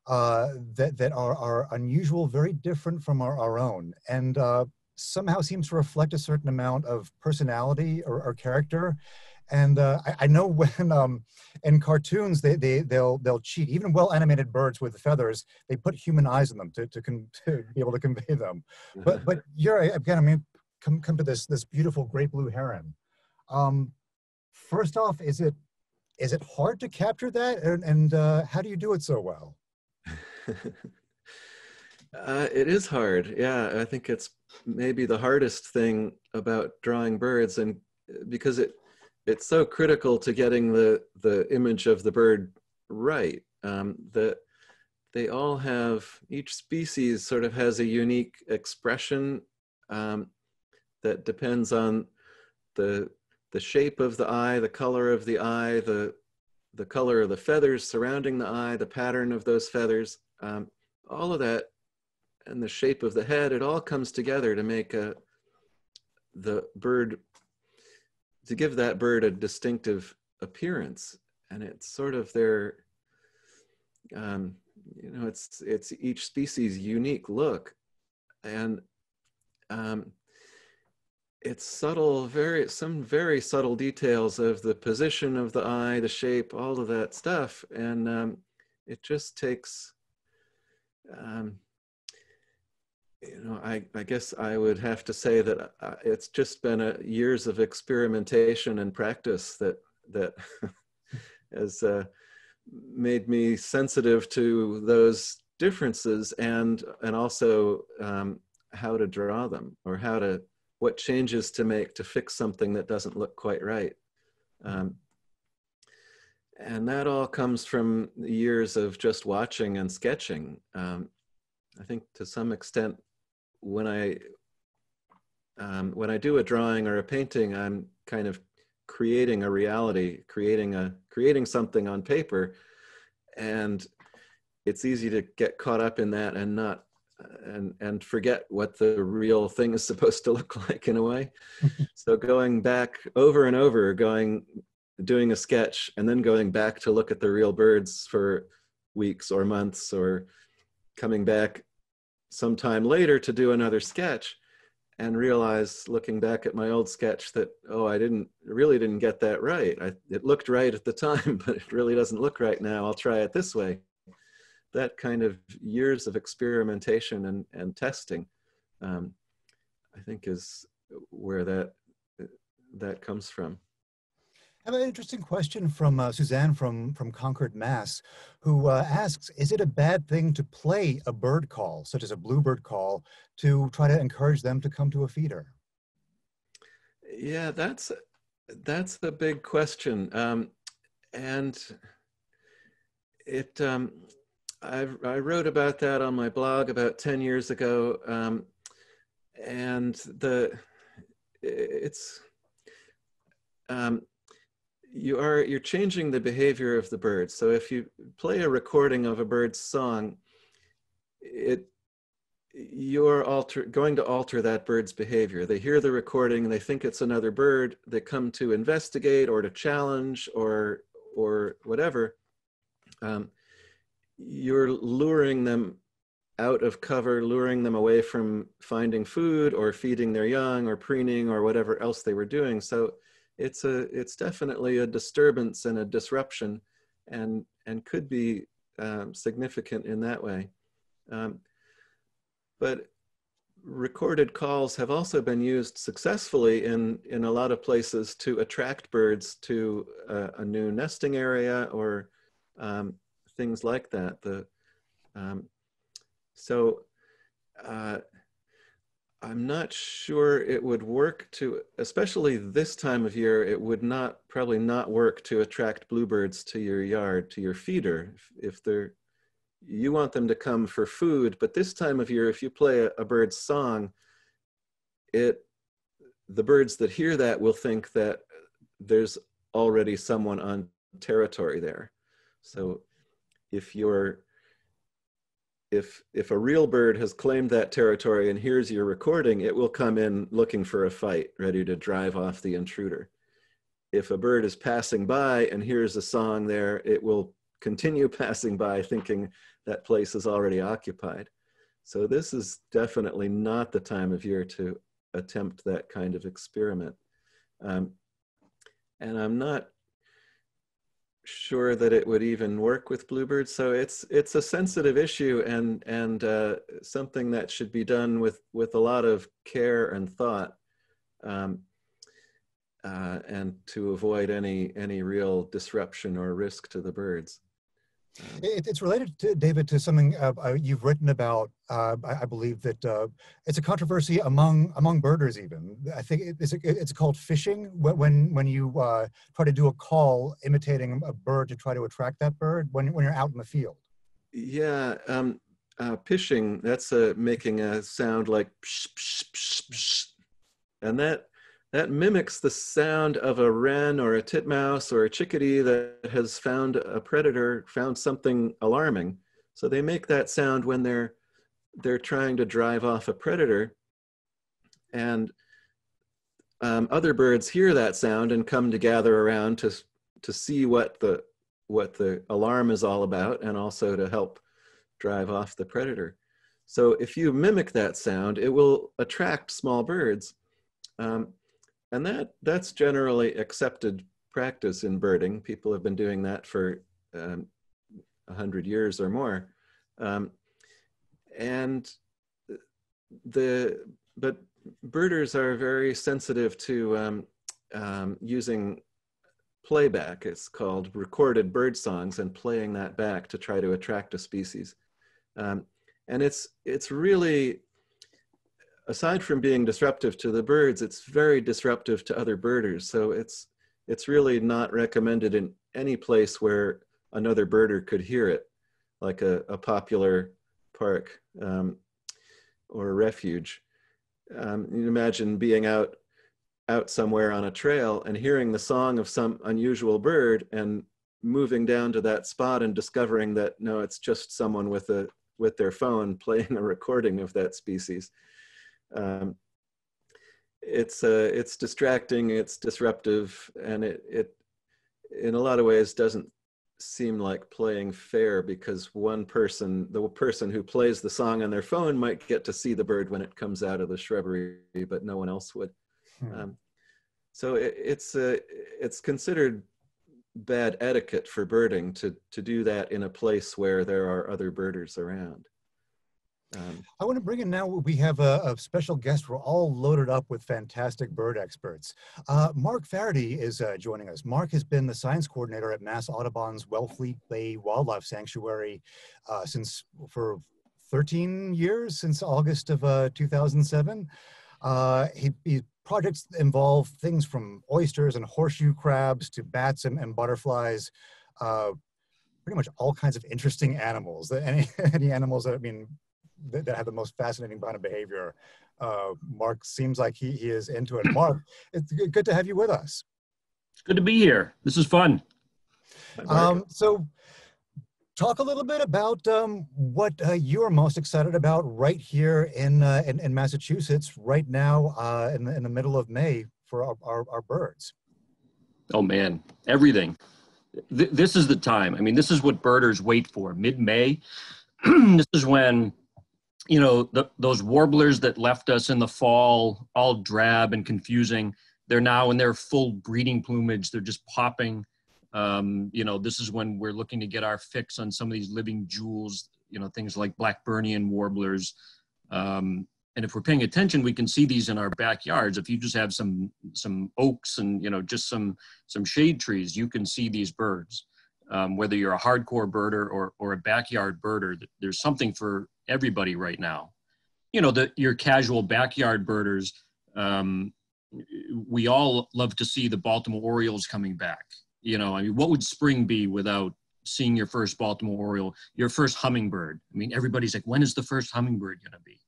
uh, that that are are unusual, very different from our, our own, and uh, somehow seems to reflect a certain amount of personality or, or character. And uh, I, I, know when um, in cartoons they, they they'll they'll cheat even well animated birds with feathers they put human eyes in them to to, con- to be able to convey them. But but you're again I mean come come to this this beautiful great blue heron. Um, first off, is it is it hard to capture that and, and uh, how do you do it so well? Uh, it is hard. Yeah, I think it's maybe the hardest thing about drawing birds, and uh, because it it's so critical to getting the the image of the bird right um, that they all have each species sort of has a unique expression um, that depends on the the shape of the eye, the color of the eye, the the color of the feathers surrounding the eye, the pattern of those feathers, um, all of that, and the shape of the head. It all comes together to make a the bird to give that bird a distinctive appearance. And it's sort of their um, you know it's it's each species unique look. And um, it's subtle very some very subtle details of the position of the eye the shape all of that stuff. And um, it just takes um, you know, I, I guess I would have to say that uh, it's just been a, years of experimentation and practice that that has uh, made me sensitive to those differences and and also um, how to draw them or how to what changes to make to fix something that doesn't look quite right. Um, and that all comes from years of just watching and sketching. Um, I think to some extent, when I um, when I do a drawing or a painting, I'm kind of creating a reality, creating a creating something on paper, and it's easy to get caught up in that and not and and forget what the real thing is supposed to look like in a way. so going back over and over, going doing a sketch and then going back to look at the real birds for weeks or months or coming back sometime later to do another sketch and realize looking back at my old sketch that oh i didn't really didn't get that right. I, it looked right at the time but it really doesn't look right now. I'll try it this way. That kind of years of experimentation and, and testing um, i think is where that that comes from I have an interesting question from uh, Suzanne from, from Concord, Mass, who uh, asks, is it a bad thing to play a bird call, such as a bluebird call, to try to encourage them to come to a feeder? Yeah, that's, that's the big question. Um, and it, um, I, I wrote about that on my blog about 10 years ago. Um, and the, it's, um, you are you're changing the behavior of the bird. So if you play a recording of a bird's song, it you're alter, going to alter that bird's behavior. They hear the recording they think it's another bird. They come to investigate or to challenge or or whatever. Um, you're luring them out of cover, luring them away from finding food or feeding their young or preening or whatever else they were doing. So it's a it's definitely a disturbance and a disruption and and could be um, significant in that way. Um, but recorded calls have also been used successfully in in a lot of places to attract birds to a, a new nesting area or um, things like that. The um, so uh, I'm not sure it would work to, especially this time of year, it would not, probably not work to attract bluebirds to your yard, to your feeder. If, if they're, you want them to come for food, but this time of year, if you play a, a bird's song, it, the birds that hear that will think that there's already someone on territory there. So if you're if if a real bird has claimed that territory and hears your recording, it will come in looking for a fight, ready to drive off the intruder. If a bird is passing by and hears a song there, it will continue passing by thinking that place is already occupied. So this is definitely not the time of year to attempt that kind of experiment. Um, and I'm not sure that it would even work with bluebirds. So it's it's a sensitive issue and and uh, something that should be done with with a lot of care and thought, um, uh, and to avoid any any real disruption or risk to the birds. It, it's related to David to something uh, uh, you've written about. Uh, I, I, believe that uh, it's a controversy among among birders. Even I think it, it's, it's called pishing when when you uh, try to do a call imitating a bird to try to attract that bird when when you're out in the field. Yeah, um, uh, pishing. That's making a sound like psh, psh, psh, and that that mimics the sound of a wren or a titmouse or a chickadee that has found a predator, found something alarming. So they make that sound when they're they're trying to drive off a predator. And um, other birds hear that sound and come to gather around to to see what the what the alarm is all about and also to help drive off the predator. So if you mimic that sound, it will attract small birds. Um, and that that's generally accepted practice in birding. People have been doing that for um, a um, hundred years or more, um, and the but birders are very sensitive to um, um, using playback. It's called recorded bird songs and playing that back to try to attract a species. Um, and it's it's really aside from being disruptive to the birds, it's very disruptive to other birders. So it's it's really not recommended in any place where another birder could hear it, like a, a popular park um, or a refuge. Um, you imagine being out out somewhere on a trail and hearing the song of some unusual bird and moving down to that spot and discovering that no, it's just someone with a with their phone playing a recording of that species. Um, it's uh, it's distracting, it's disruptive, and it it in a lot of ways doesn't seem like playing fair because one person, the person who plays the song on their phone, might get to see the bird when it comes out of the shrubbery, but no one else would. Hmm. Um, so it, it's uh, it's considered bad etiquette for birding to to do that in a place where there are other birders around. Um, I want to bring in now, we have a, a, special guest. We're all loaded up with fantastic bird experts. Uh, Mark Faherty is uh, joining us. Mark has been the science coordinator at Mass Audubon's Wellfleet Bay Wildlife Sanctuary uh, since for 13 years, since August of uh, 2007. Uh, he, he, projects involve things from oysters and horseshoe crabs to bats and, and butterflies uh, pretty much all kinds of interesting animals. Any, any animals that I mean that, that have the most fascinating kind of behavior. Uh, Mark seems like he, he is into it. Mark, it's good to have you with us. It's good to be here. This is fun. Um, so, talk a little bit about um, what uh, you are most excited about right here in uh, in, in, Massachusetts right now uh, in, the, in the middle of May for our, our, our birds. Oh man, everything. Th- this is the time. I mean, this is what birders wait for. Mid May. this is when you know, the, those warblers that left us in the fall, all drab and confusing, they're now in their full breeding plumage. They're just popping. Um, you know, this is when we're looking to get our fix on some of these living jewels, you know, things like Blackburnian warblers. Um, and if we're paying attention, we can see these in our backyards. If you just have some some oaks and you know just some some shade trees, you can see these birds. Um, whether you're a hardcore birder or or a backyard birder, there's something for everybody right now. You know, the, your casual backyard birders, um, we all love to see the Baltimore Orioles coming back. You know, I mean, what would spring be without seeing your first Baltimore Oriole, your first hummingbird? I mean, everybody's like, when is the first hummingbird going to be?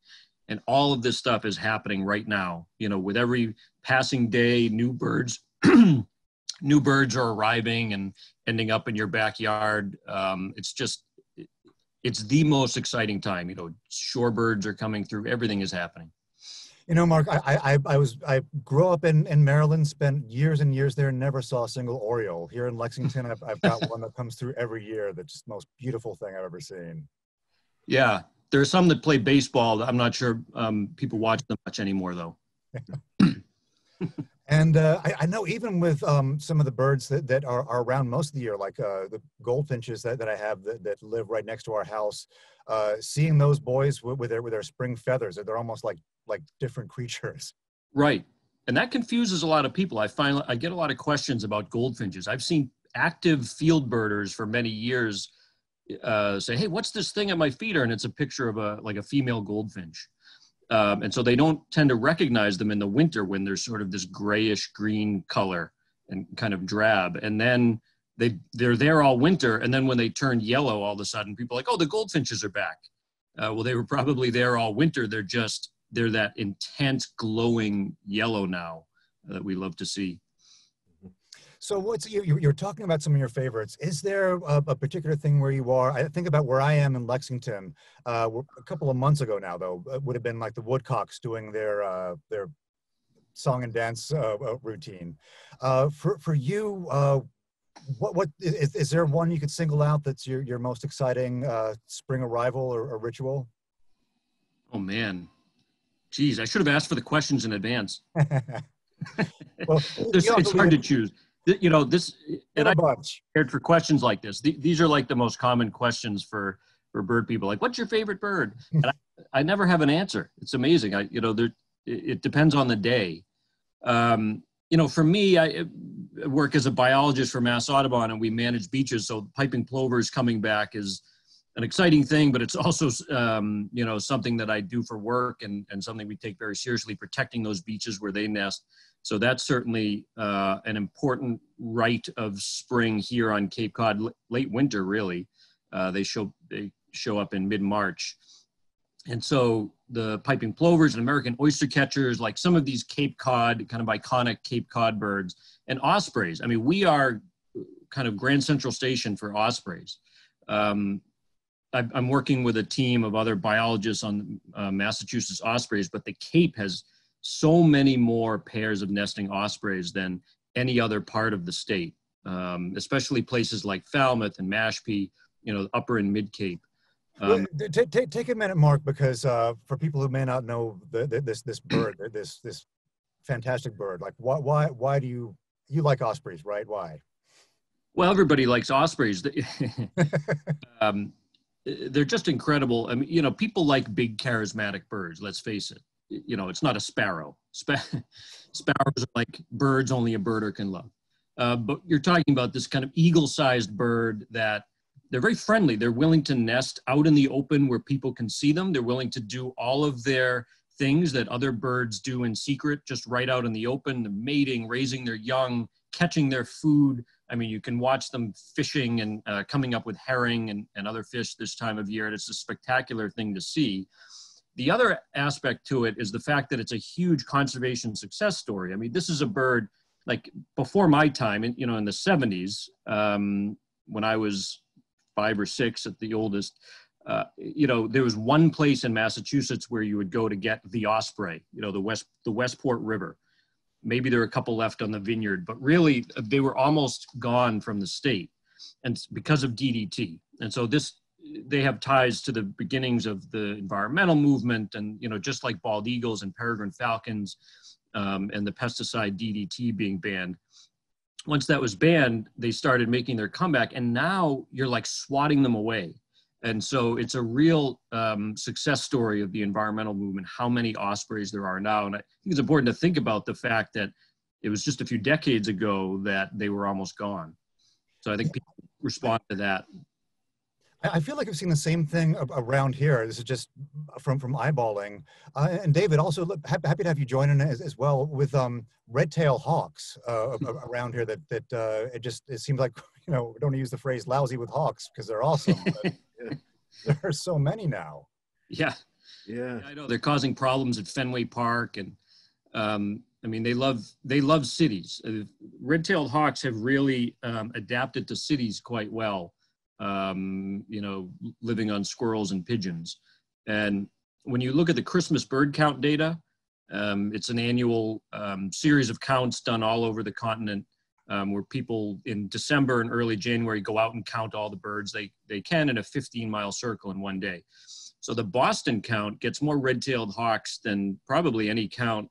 And all of this stuff is happening right now. You know, with every passing day, new birds, new birds are arriving and ending up in your backyard. Um, it's just it's the most exciting time. You know, shorebirds are coming through. Everything is happening. You know, Mark, I, I, I was I grew up in, in Maryland, spent years and years there, never saw a single Oriole. Here in Lexington, I've, I've got one that comes through every year. That's the most beautiful thing I've ever seen. Yeah, there are some that play baseball. I'm not sure um, people watch them much anymore, though. And uh, I, I, know even with um, some of the birds that, that are, are, around most of the year, like uh, the goldfinches that, that I have that, that live right next to our house, uh, seeing those boys with, with, their with their spring feathers, they're almost like like different creatures. Right, and that confuses a lot of people. I find I get a lot of questions about goldfinches. I've seen active field birders for many years uh, say, "Hey, what's this thing at my feeder?" And it's a picture of a like a female goldfinch. Um, and so they don't tend to recognize them in the winter when there's sort of this grayish green color and kind of drab. And then they they're there all winter, and then when they turn yellow, all of a sudden people are like, oh, the goldfinches are back. Uh, well, they were probably there all winter. They're just they're that intense glowing yellow now that we love to see. So what's you, you're talking about some of your favorites. Is there a, a, particular thing where you are? I think about where I am in Lexington. Uh, a couple of months ago now, though, it would have been like the Woodcocks doing their uh, their song and dance uh, uh routine. Uh, for for you, uh, what what is, is there one you could single out that's your your most exciting spring arrival or, or ritual? Oh man, geez, I should have asked for the questions in advance. well, it's hard to choose you know this and i prepared for questions like this. These are like the most common questions for for bird people like what's your favorite bird? And I, I never have an answer. It's amazing. I you know there it depends on the day. Um, you know for me i work as a biologist for mass audubon and we manage beaches so piping plovers coming back is an exciting thing but it's also um, you know something that i do for work and and something we take very seriously protecting those beaches where they nest so that's certainly uh, an important rite of spring here on Cape Cod, late winter really. Uh, they show they show up in mid March. and so the piping plovers and American oyster catchers, like some of these Cape Cod, kind of iconic Cape Cod birds, and ospreys. I mean, we are kind of Grand Central Station for ospreys. Um, I'm working with a team of other biologists on uh, Massachusetts ospreys, but the Cape has so many more pairs of nesting ospreys than any other part of the state, um, especially places like Falmouth and Mashpee, you know, upper and mid Cape. Um, take, take a minute, Mark, because uh, for people who may not know the, the, this this bird, this this fantastic bird, like why why why do you you like ospreys, right? Why? Well, everybody likes ospreys. um, they're just incredible. I mean, you know, people like big, charismatic birds. Let's face it. You know, it's not a sparrow. Sp- sparrows are like birds only a birder can love. Uh, but you're talking about this kind of eagle-sized bird that they're very friendly. They're willing to nest out in the open where people can see them. They're willing to do all of their things that other birds do in secret, just right out in the open, the mating, raising their young, catching their food. I mean, you can watch them fishing and uh, coming up with herring and, and other fish this time of year. And it's a spectacular thing to see. The other aspect to it is the fact that it's a huge conservation success story. I mean, this is a bird like before my time, in, you know, in the 70s, um, when I was five or six at the oldest. Uh, you know, there was one place in Massachusetts where you would go to get the osprey, you know, the West, the Westport River. Maybe there are a couple left on the vineyard, but really they were almost gone from the state and because of DDT. And so this, they have ties to the beginnings of the environmental movement and, you know, just like bald eagles and peregrine falcons um, and the pesticide DDT being banned once that was banned, they started making their comeback, and now you're like swatting them away. And so it's a real um, success story of the environmental movement, how many ospreys there are now. And I think it's important to think about the fact that it was just a few decades ago that they were almost gone. So I think people respond to that I feel like I've seen the same thing around here. This is just from from eyeballing. Uh, and David, also look, happy to have you join in as, as well with um, red-tailed hawks uh, around here. That that uh, it just it seems like you know don't use the phrase "lousy with hawks" because they're awesome. there are so many now. Yeah, yeah. I know they're causing problems at Fenway Park, and um, I mean they love they love cities. Uh, red-tailed hawks have really um, adapted to cities quite well um, you know, living on squirrels and pigeons. And when you look at the Christmas bird count data, um, it's an annual um, series of counts done all over the continent um, where people in December and early January go out and count all the birds they, they can in a 15 mile circle in one day. So the Boston count gets more red-tailed hawks than probably any count,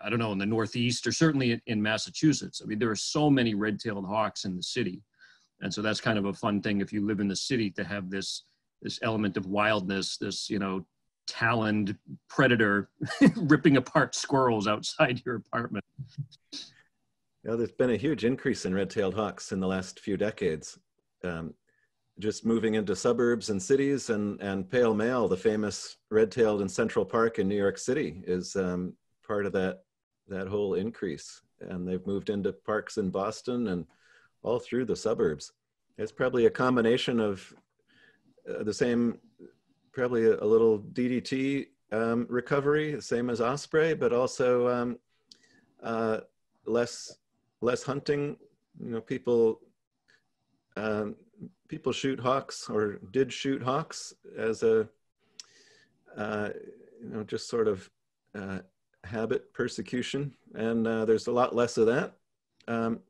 I don't know, in the Northeast or certainly in Massachusetts. I mean, there are so many red-tailed hawks in the city. And so that's kind of a fun thing if you live in the city to have this this element of wildness, this you know taloned predator ripping apart squirrels outside your apartment. Yeah, there's been a huge increase in red-tailed hawks in the last few decades. Um, just moving into suburbs and cities and, and pale male, the famous red-tailed in Central Park in New York City is um, part of that, that whole increase. And they've moved into parks in Boston and all through the suburbs. It's probably a combination of uh, the same, probably a, a little DDT um, recovery, the same as osprey, but also um, uh, less less hunting. You know, people um, people shoot hawks or did shoot hawks as a uh, you know just sort of uh, habit persecution, and uh, there's a lot less of that. Um,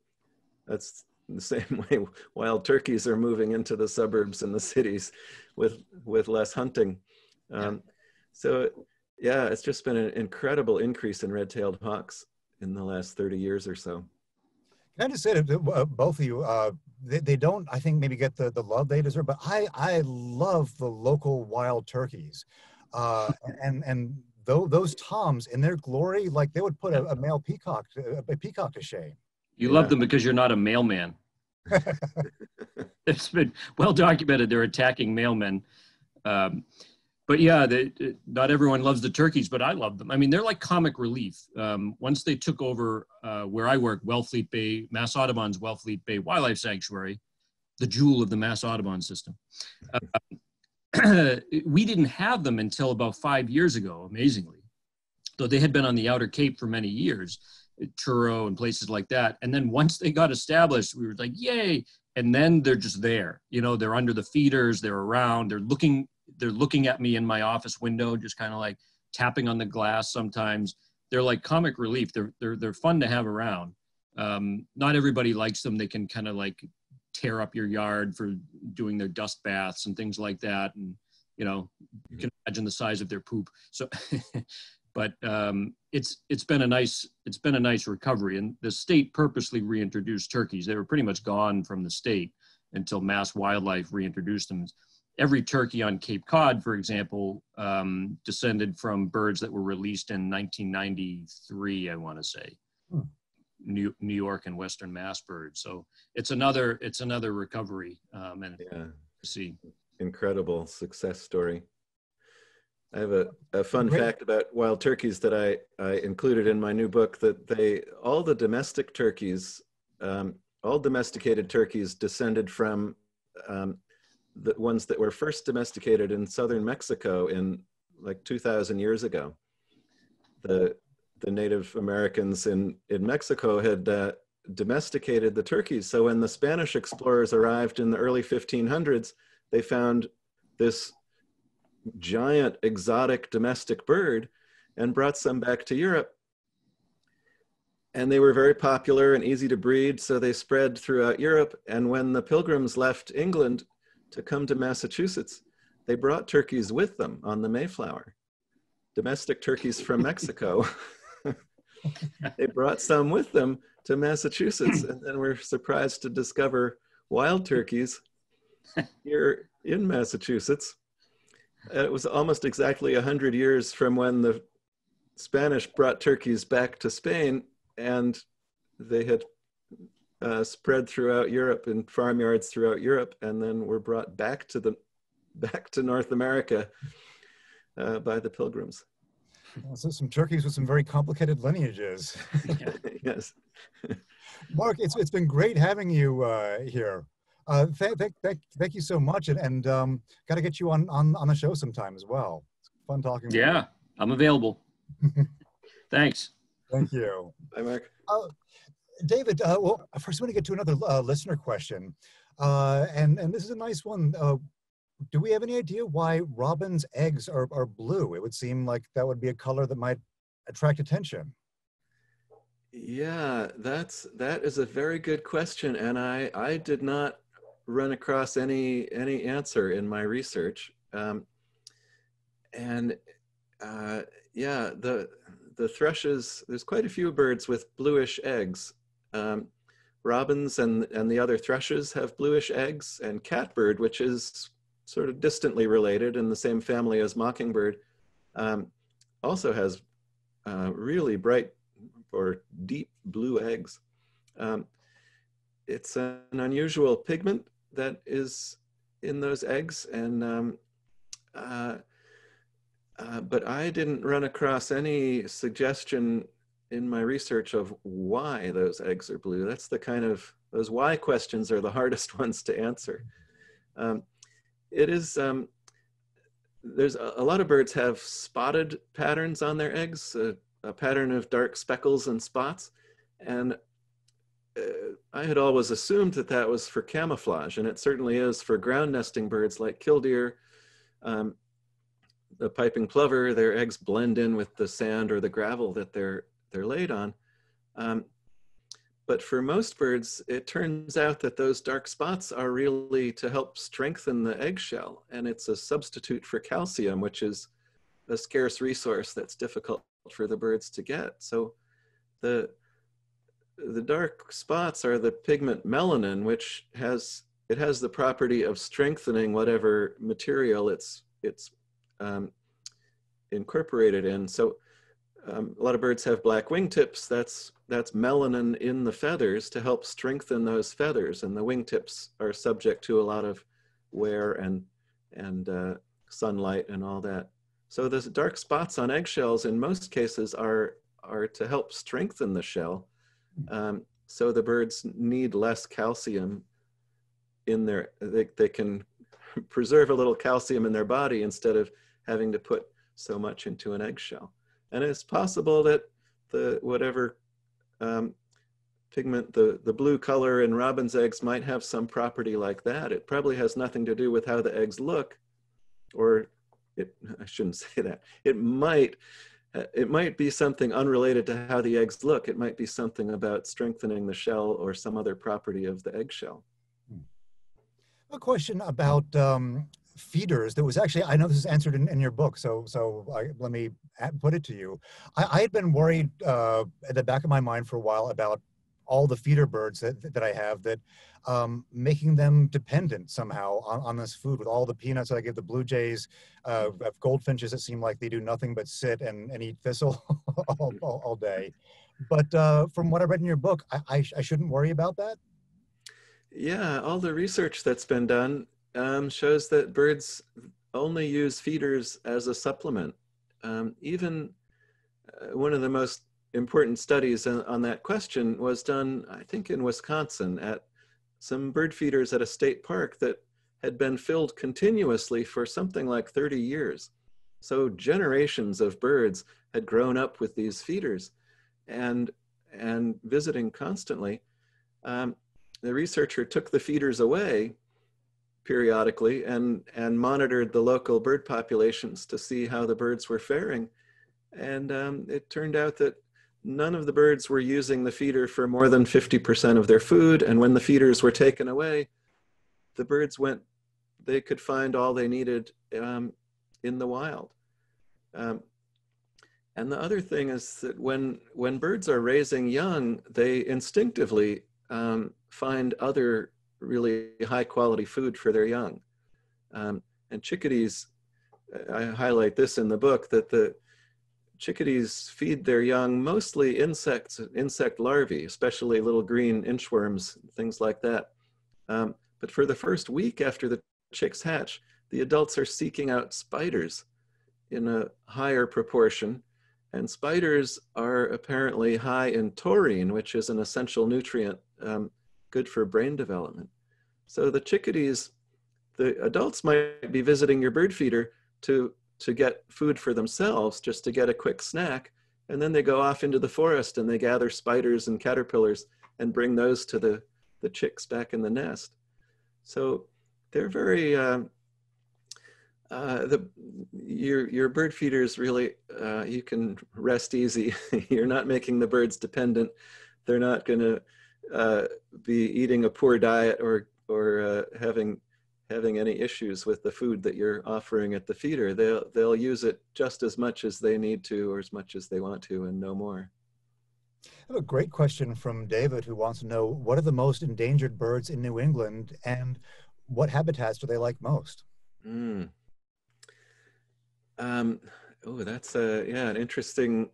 that's the same way wild turkeys are moving into the suburbs and the cities with with less hunting. Um, so yeah, it's just been an incredible increase in red-tailed hawks in the last 30 years or so. Can I just say to uh, both of you, uh, they, they don't, I think, maybe get the, the love they deserve, but I, I love the local wild turkeys. Uh, and and though those toms in their glory, like they would put a, a male peacock, a peacock to shame. You yeah. love them because you're not a mailman. it's been well documented. They're attacking mailmen. Um, but yeah, they, not everyone loves the turkeys, but I love them. I mean, they're like comic relief. Um, once they took over uh, where I work, Wellfleet Bay, Mass Audubon's Wellfleet Bay Wildlife Sanctuary, the jewel of the Mass Audubon system. Uh, we didn't have them until about five years ago, amazingly. Though they had been on the outer Cape for many years, Truro and places like that. And then once they got established, we were like, yay. And then they're just there. You know, they're under the feeders, they're around, they're looking, they're looking at me in my office window, just kind of like tapping on the glass sometimes. They're like comic relief. They're they're they're fun to have around. Um, not everybody likes them. They can kind of like tear up your yard for doing their dust baths and things like that. And you know, you can imagine the size of their poop. So, but um, it's it's been a nice it's been a nice recovery. And the state purposely reintroduced turkeys. They were pretty much gone from the state until MassWildlife reintroduced them. Every turkey on Cape Cod, for example, um, descended from birds that were released in 1993, I want to say. Hmm. New, New York and Western Mass birds. So it's another it's another recovery. Um, and yeah, see, incredible success story. I have a, a fun Great. fact about wild turkeys that I, I included in my new book that they all the domestic turkeys, um, all domesticated turkeys descended from um, the ones that were first domesticated in southern Mexico in like 2,000 years ago. The the Native Americans in, in Mexico had uh, domesticated the turkeys. So when the Spanish explorers arrived in the early 1500s, they found this giant exotic domestic bird and brought some back to Europe. And they were very popular and easy to breed, so they spread throughout Europe. And when the pilgrims left England to come to Massachusetts, they brought turkeys with them on the Mayflower, domestic turkeys from Mexico. they brought some with them to Massachusetts, and then we're surprised to discover wild turkeys here in Massachusetts. It was almost exactly 100 years from when the Spanish brought turkeys back to Spain, and they had uh, spread throughout Europe in farmyards throughout Europe, and then were brought back to the back to North America uh, by the Pilgrims. So some turkeys with some very complicated lineages. yes. Mark, it's, it's been great having you uh, here. Uh, th- th- th- thank you so much. And, and um, got to get you on, on, on the show sometime as well. It's fun talking. Yeah, I'm available. Thanks. Thank you. Bye, Mark. Uh, David, uh, well, first I want to get to another uh, listener question. Uh, and, and this is a nice one. Uh, do we have any idea why robin's eggs are, are blue? It would seem like that would be a color that might attract attention. Yeah, that's that is a very good question, and I I did not run across any any answer in my research. Um, and uh, yeah, the the thrushes. There's quite a few birds with bluish eggs. Um, robins and and the other thrushes have bluish eggs, and catbird, which is sort of distantly related in the same family as mockingbird, um, also has uh, really bright or deep blue eggs. Um, it's an unusual pigment that is in those eggs and um, uh, uh, but I didn't run across any suggestion in my research of why those eggs are blue. That's the kind of, those why questions are the hardest ones to answer. Um, it is, um, there's a, a, lot of birds have spotted patterns on their eggs, a, a pattern of dark speckles and spots. And I had always assumed that that was for camouflage, and it certainly is for ground nesting birds like killdeer, um, the piping plover. Their eggs blend in with the sand or the gravel that they're they're laid on. Um, but for most birds, it turns out that those dark spots are really to help strengthen the eggshell. And it's a substitute for calcium, which is a scarce resource that's difficult for the birds to get. So the, the dark spots are the pigment melanin, which has, it has the property of strengthening whatever material it's, it's um, incorporated in. So um, a lot of birds have black wingtips. That's that's melanin in the feathers to help strengthen those feathers, and the wingtips are subject to a lot of wear and and uh, sunlight and all that. So the dark spots on eggshells in most cases are are to help strengthen the shell. Um, so the birds need less calcium in their they, they can preserve a little calcium in their body instead of having to put so much into an eggshell. And it's possible that the whatever um, pigment, the, the blue color in robin's eggs might have some property like that. It probably has nothing to do with how the eggs look, or it, I shouldn't say that. It might, it might be something unrelated to how the eggs look. It might be something about strengthening the shell or some other property of the eggshell. A question about um, feeders that was actually I know this is answered in, in your book, so so I, let me put it to you. I, I had been worried uh, at the back of my mind for a while about all the feeder birds that, that I have that um, making them dependent somehow on, on this food with all the peanuts that I give the blue jays, uh, goldfinches that seem like they do nothing but sit and, and eat thistle all, all, all, day. But uh, from what I read in your book, I, I, I shouldn't worry about that. Yeah, all the research that's been done um, shows that birds only use feeders as a supplement. Um, even uh, one of the most important studies on, on, that question was done, I think, in Wisconsin at some bird feeders at a state park that had been filled continuously for something like 30 years. So generations of birds had grown up with these feeders and, and visiting constantly. Um, the researcher took the feeders away periodically and, and monitored the local bird populations to see how the birds were faring. And um, it turned out that none of the birds were using the feeder for more than 50% of their food. And when the feeders were taken away, the birds went, they could find all they needed um, in the wild. Um, and the other thing is that when, when birds are raising young, they instinctively um, find other really high quality food for their young. Um, and chickadees, I highlight this in the book, that the chickadees feed their young mostly insects, insect larvae, especially little green inchworms, things like that. Um, but for the first week after the chicks hatch, the adults are seeking out spiders in a higher proportion. And spiders are apparently high in taurine, which is an essential nutrient um, good for brain development. So the chickadees, the adults might be visiting your bird feeder to, to get food for themselves, just to get a quick snack. And then they go off into the forest and they gather spiders and caterpillars and bring those to the, the chicks back in the nest. So they're very, uh, uh, the, your, your bird feeders really, uh, you can rest easy. You're not making the birds dependent. They're not gonna uh, be eating a poor diet or or uh, having having any issues with the food that you're offering at the feeder. They'll they'll use it just as much as they need to or as much as they want to and no more. I have a great question from David who wants to know what are the most endangered birds in New England and what habitats do they like most? Mm. Um, oh, that's a yeah, an interesting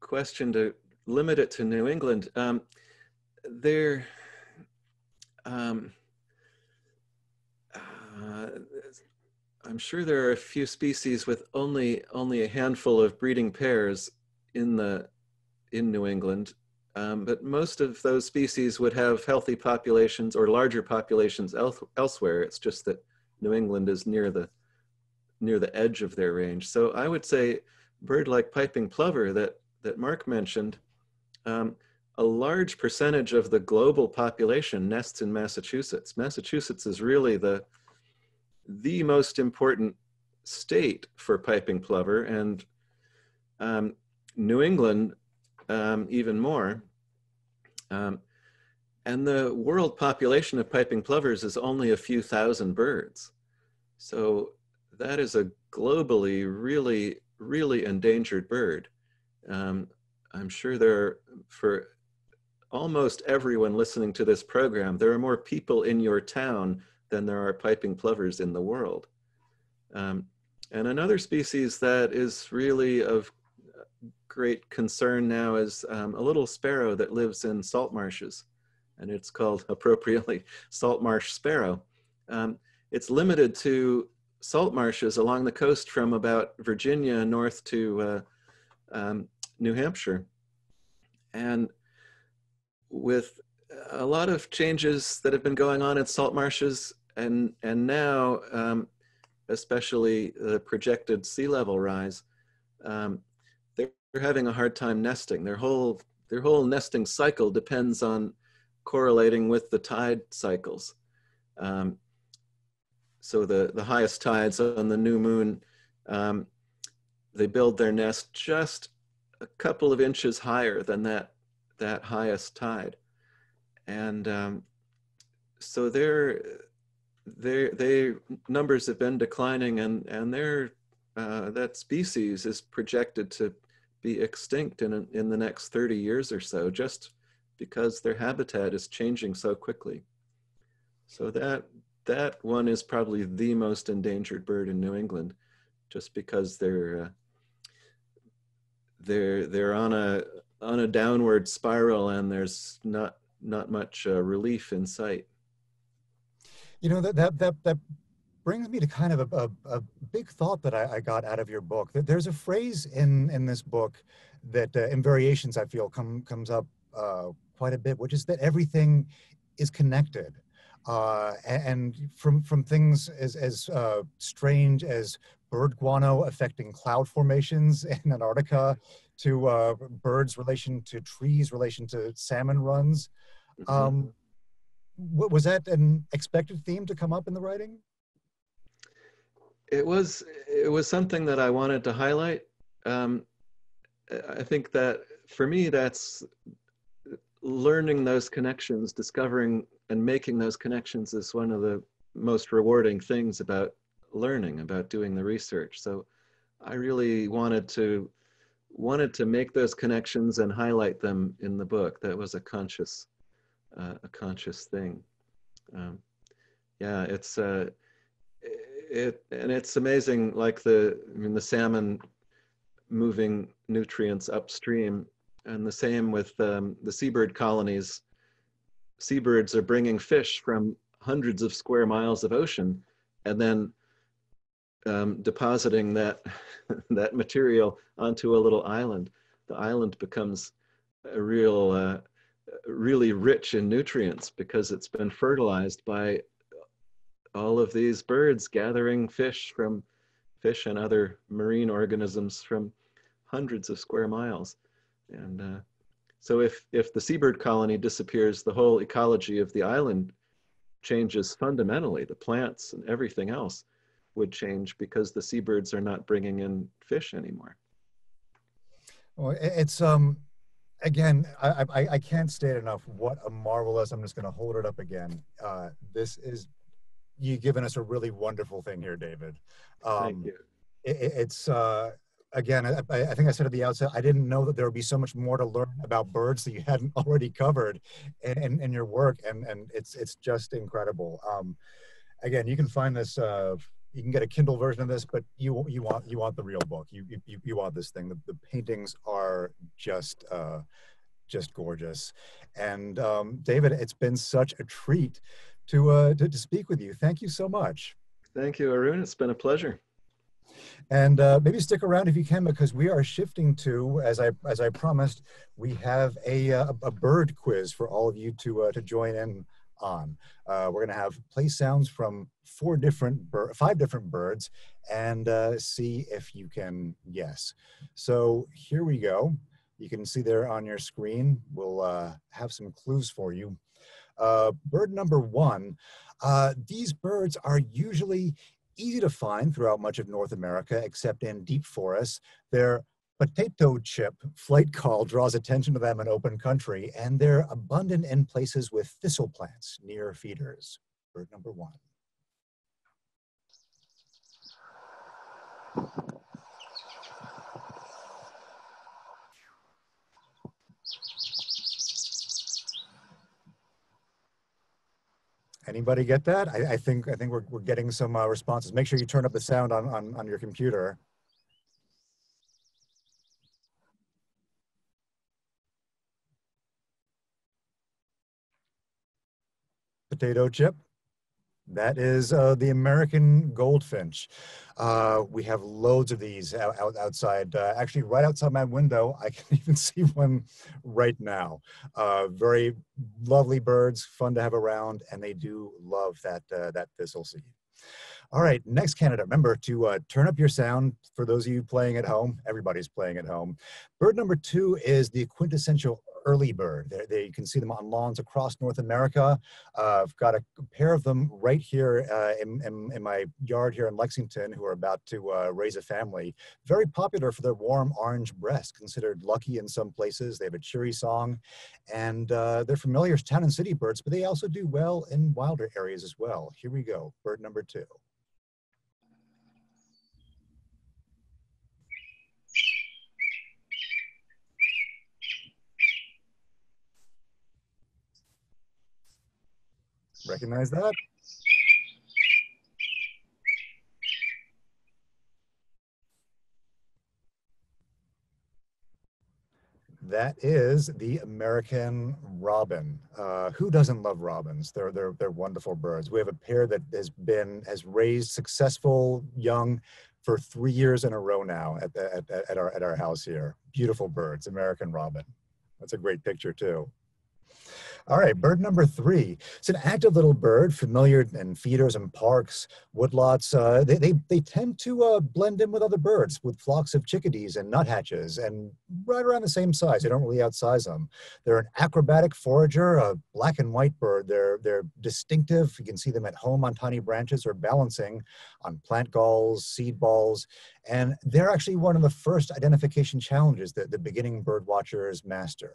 question to limit it to New England. Um, there, um, uh, I'm sure there are a few species with only only a handful of breeding pairs in the in New England, um, but most of those species would have healthy populations or larger populations el elsewhere. It's just that New England is near the near the edge of their range. So I would say bird like piping plover that that Mark mentioned. Um, a large percentage of the global population nests in Massachusetts. Massachusetts is really the, the most important state for piping plover and um, New England um, even more. Um, and the world population of piping plovers is only a few thousand birds. So that is a globally really, really endangered bird. Um, I'm sure there are, for almost everyone listening to this program, there are more people in your town than there are piping plovers in the world. Um, and another species that is really of great concern now is um, a little sparrow that lives in salt marshes. And it's called appropriately salt marsh sparrow. Um, it's limited to salt marshes along the coast from about Virginia north to uh, um, New Hampshire. And with a lot of changes that have been going on in salt marshes and and now, um, especially the projected sea level rise, um, they're, they're having a hard time nesting. Their whole their whole nesting cycle depends on correlating with the tide cycles. Um, so the, the highest tides on the new moon, um, they build their nest just a couple of inches higher than that, that highest tide. And um, so their, their, their numbers have been declining and, and their, uh, that species is projected to be extinct in, in the next 30 years or so, just because their habitat is changing so quickly. So that that one is probably the most endangered bird in New England, just because they're uh, they're they're on a on a downward spiral and there's not not much uh, relief in sight. You know that that that that brings me to kind of a, a, a big thought that I, I, got out of your book. That there's a phrase in in this book that uh, in variations I feel come comes up uh, quite a bit, which is that everything is connected. Uh, and from from things as as uh, strange as bird guano affecting cloud formations in Antarctica, to uh, birds' relation to trees, relation to salmon runs. Mm-hmm. Um, was that an expected theme to come up in the writing? It was. It was something that I wanted to highlight. Um, I think that for me, that's learning those connections, discovering and making those connections is one of the most rewarding things about learning, about doing the research. So I really wanted to wanted to make those connections and highlight them in the book. That was a conscious uh, a conscious thing. Um, yeah, it's uh, it and it's amazing. Like the I mean the salmon moving nutrients upstream and the same with um, the seabird colonies. Seabirds are bringing fish from hundreds of square miles of ocean and then um, depositing that, that material onto a little island. The island becomes a real, uh, really rich in nutrients because it's been fertilized by all of these birds gathering fish from fish and other marine organisms from hundreds of square miles. And uh, so if, if the seabird colony disappears, the whole ecology of the island changes fundamentally. The plants and everything else would change because the seabirds are not bringing in fish anymore. Well, it's um, again, I, I, I can't state enough what a marvelous. I'm just going to hold it up again. Uh, this is you've given us a really wonderful thing here, David. Um, Thank you. It, it's uh, again, I, I, think I said at the outset, I didn't know that there would be so much more to learn about birds that you hadn't already covered in, in, in your work, and and it's it's just incredible. Um, again, you can find this. Uh, you can get a Kindle version of this, but you you want you want the real book. You you you want this thing. The, the paintings are just uh, just gorgeous. And um, David, it's been such a treat to, uh, to to speak with you. Thank you so much. Thank you, Arun. It's been a pleasure. And uh, maybe stick around if you can, because we are shifting to, as I as I promised, we have a uh, a bird quiz for all of you to uh, to join in on. Uh, we're going to have play sounds from four different, five different birds, and uh, see if you can guess. So here we go. You can see there on your screen. We'll uh, have some clues for you. bird number one. these birds are usually easy to find throughout much of North America, except in deep forests. Their potato chip flight call draws attention to them in open country, and they're abundant in places with thistle plants near feeders. Bird number one. Anybody get that? I, I, think I think we're, we're getting some uh, responses. Make sure you turn up the sound on, on, on your computer. Potato chip. That is uh, the American goldfinch. Uh, we have loads of these out, out outside. Uh, actually, right outside my window, I can even see one right now. Uh, very lovely birds, fun to have around, and they do love that uh, that thistle seed. All right, next candidate. Remember to uh, turn up your sound for those of you playing at home. Everybody's playing at home. Bird number two is the quintessential early bird. They're, they, you can see them on lawns across North America. Uh, I've got a pair of them right here uh, in, in, in, my yard here in Lexington who are about to uh, raise a family. Very popular for their warm orange breast, considered lucky in some places. They have a cheery song and uh, they're familiar town and city birds, but they also do well in wilder areas as well. Here we go, bird number two. Recognize that? That is the American robin. Uh, who doesn't love robins? They're, they're, they're wonderful birds. We have a pair that has been, has raised successful young for three years in a row now at, at, at, our, at our house here. Beautiful birds, American robin. That's a great picture too. All right, bird number three. It's an active little bird, familiar in feeders and parks, woodlots. Uh, they, they, they tend to uh, blend in with other birds, with flocks of chickadees and nuthatches, and right around the same size. They don't really outsize them. They're an acrobatic forager, a black and white bird. They're, they're distinctive. You can see them at home on tiny branches or balancing on plant galls, seed balls, and they're actually one of the first identification challenges that the beginning bird watchers master.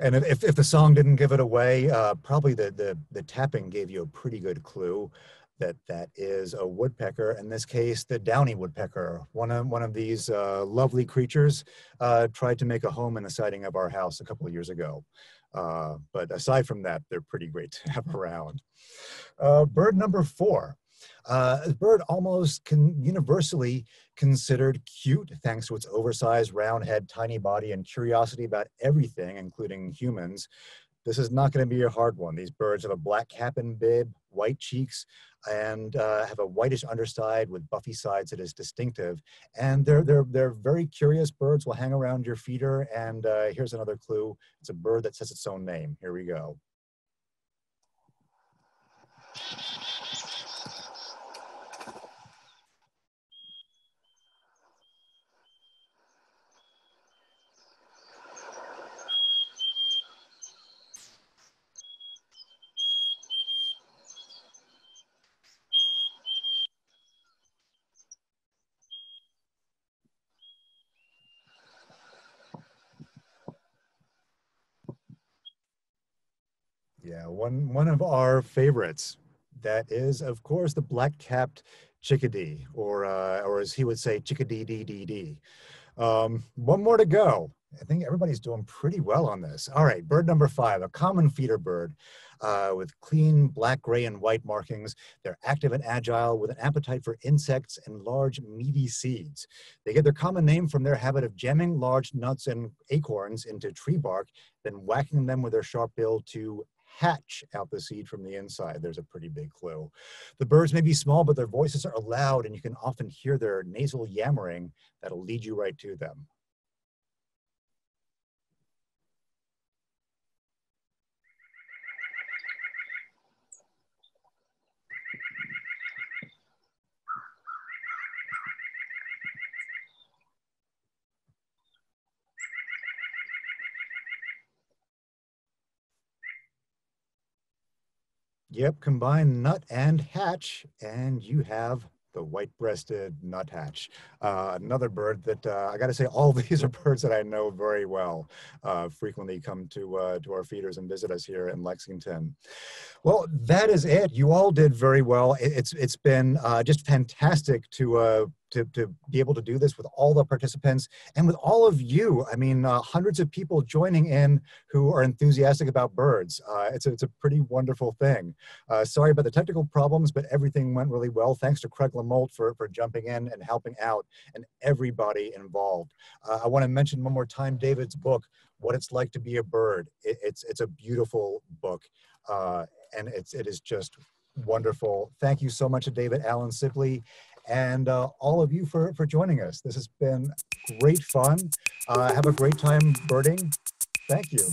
And if, if the song didn't give it away, uh, probably the, the, the tapping gave you a pretty good clue that that is a woodpecker. In this case, the downy woodpecker. One of, one of these uh, lovely creatures uh, tried to make a home in the siding of our house a couple of years ago. Uh, but aside from that, they're pretty great to have around. Uh, bird number four. Uh, a bird almost universally considered cute thanks to its oversized round head, tiny body, and curiosity about everything, including humans. This is not going to be a hard one. These birds have a black cap and bib, white cheeks, and uh, have a whitish underside with buffy sides that is distinctive. And they're, they're, they're very curious birds, will hang around your feeder. And uh, here's another clue. It's a bird that says its own name. Here we go. One one of our favorites. That is, of course, the black-capped chickadee, or uh, or as he would say, chickadee dee dee dee. Um, one more to go. I think everybody's doing pretty well on this. All right, bird number five, a common feeder bird uh, with clean black, gray, and white markings. They're active and agile with an appetite for insects and large, meaty seeds. They get their common name from their habit of jamming large nuts and acorns into tree bark, then whacking them with their sharp bill to hatch out the seed from the inside. There's a pretty big clue. The birds may be small, but their voices are loud and you can often hear their nasal yammering that'll lead you right to them. Yep, combine nut and hatch, and you have the white-breasted nuthatch. Uh, another bird that uh, I got to say, all these are birds that I know very well. Uh, frequently come to uh, to our feeders and visit us here in Lexington. Well, that is it. You all did very well. It's it's been uh, just fantastic to uh, to, to be able to do this with all the participants and with all of you. I mean, uh, hundreds of people joining in who are enthusiastic about birds. Uh, it's, a, it's a pretty wonderful thing. Uh, sorry about the technical problems, but everything went really well. Thanks to Craig LeMoult for, for jumping in and helping out and everybody involved. Uh, I wanna mention one more time David's book, What It's Like to Be a Bird. It, it's, it's a beautiful book uh, and it's, it is just wonderful. Thank you so much to David Allen Sibley and uh, all of you for, for joining us. This has been great fun. Uh, have a great time birding. Thank you.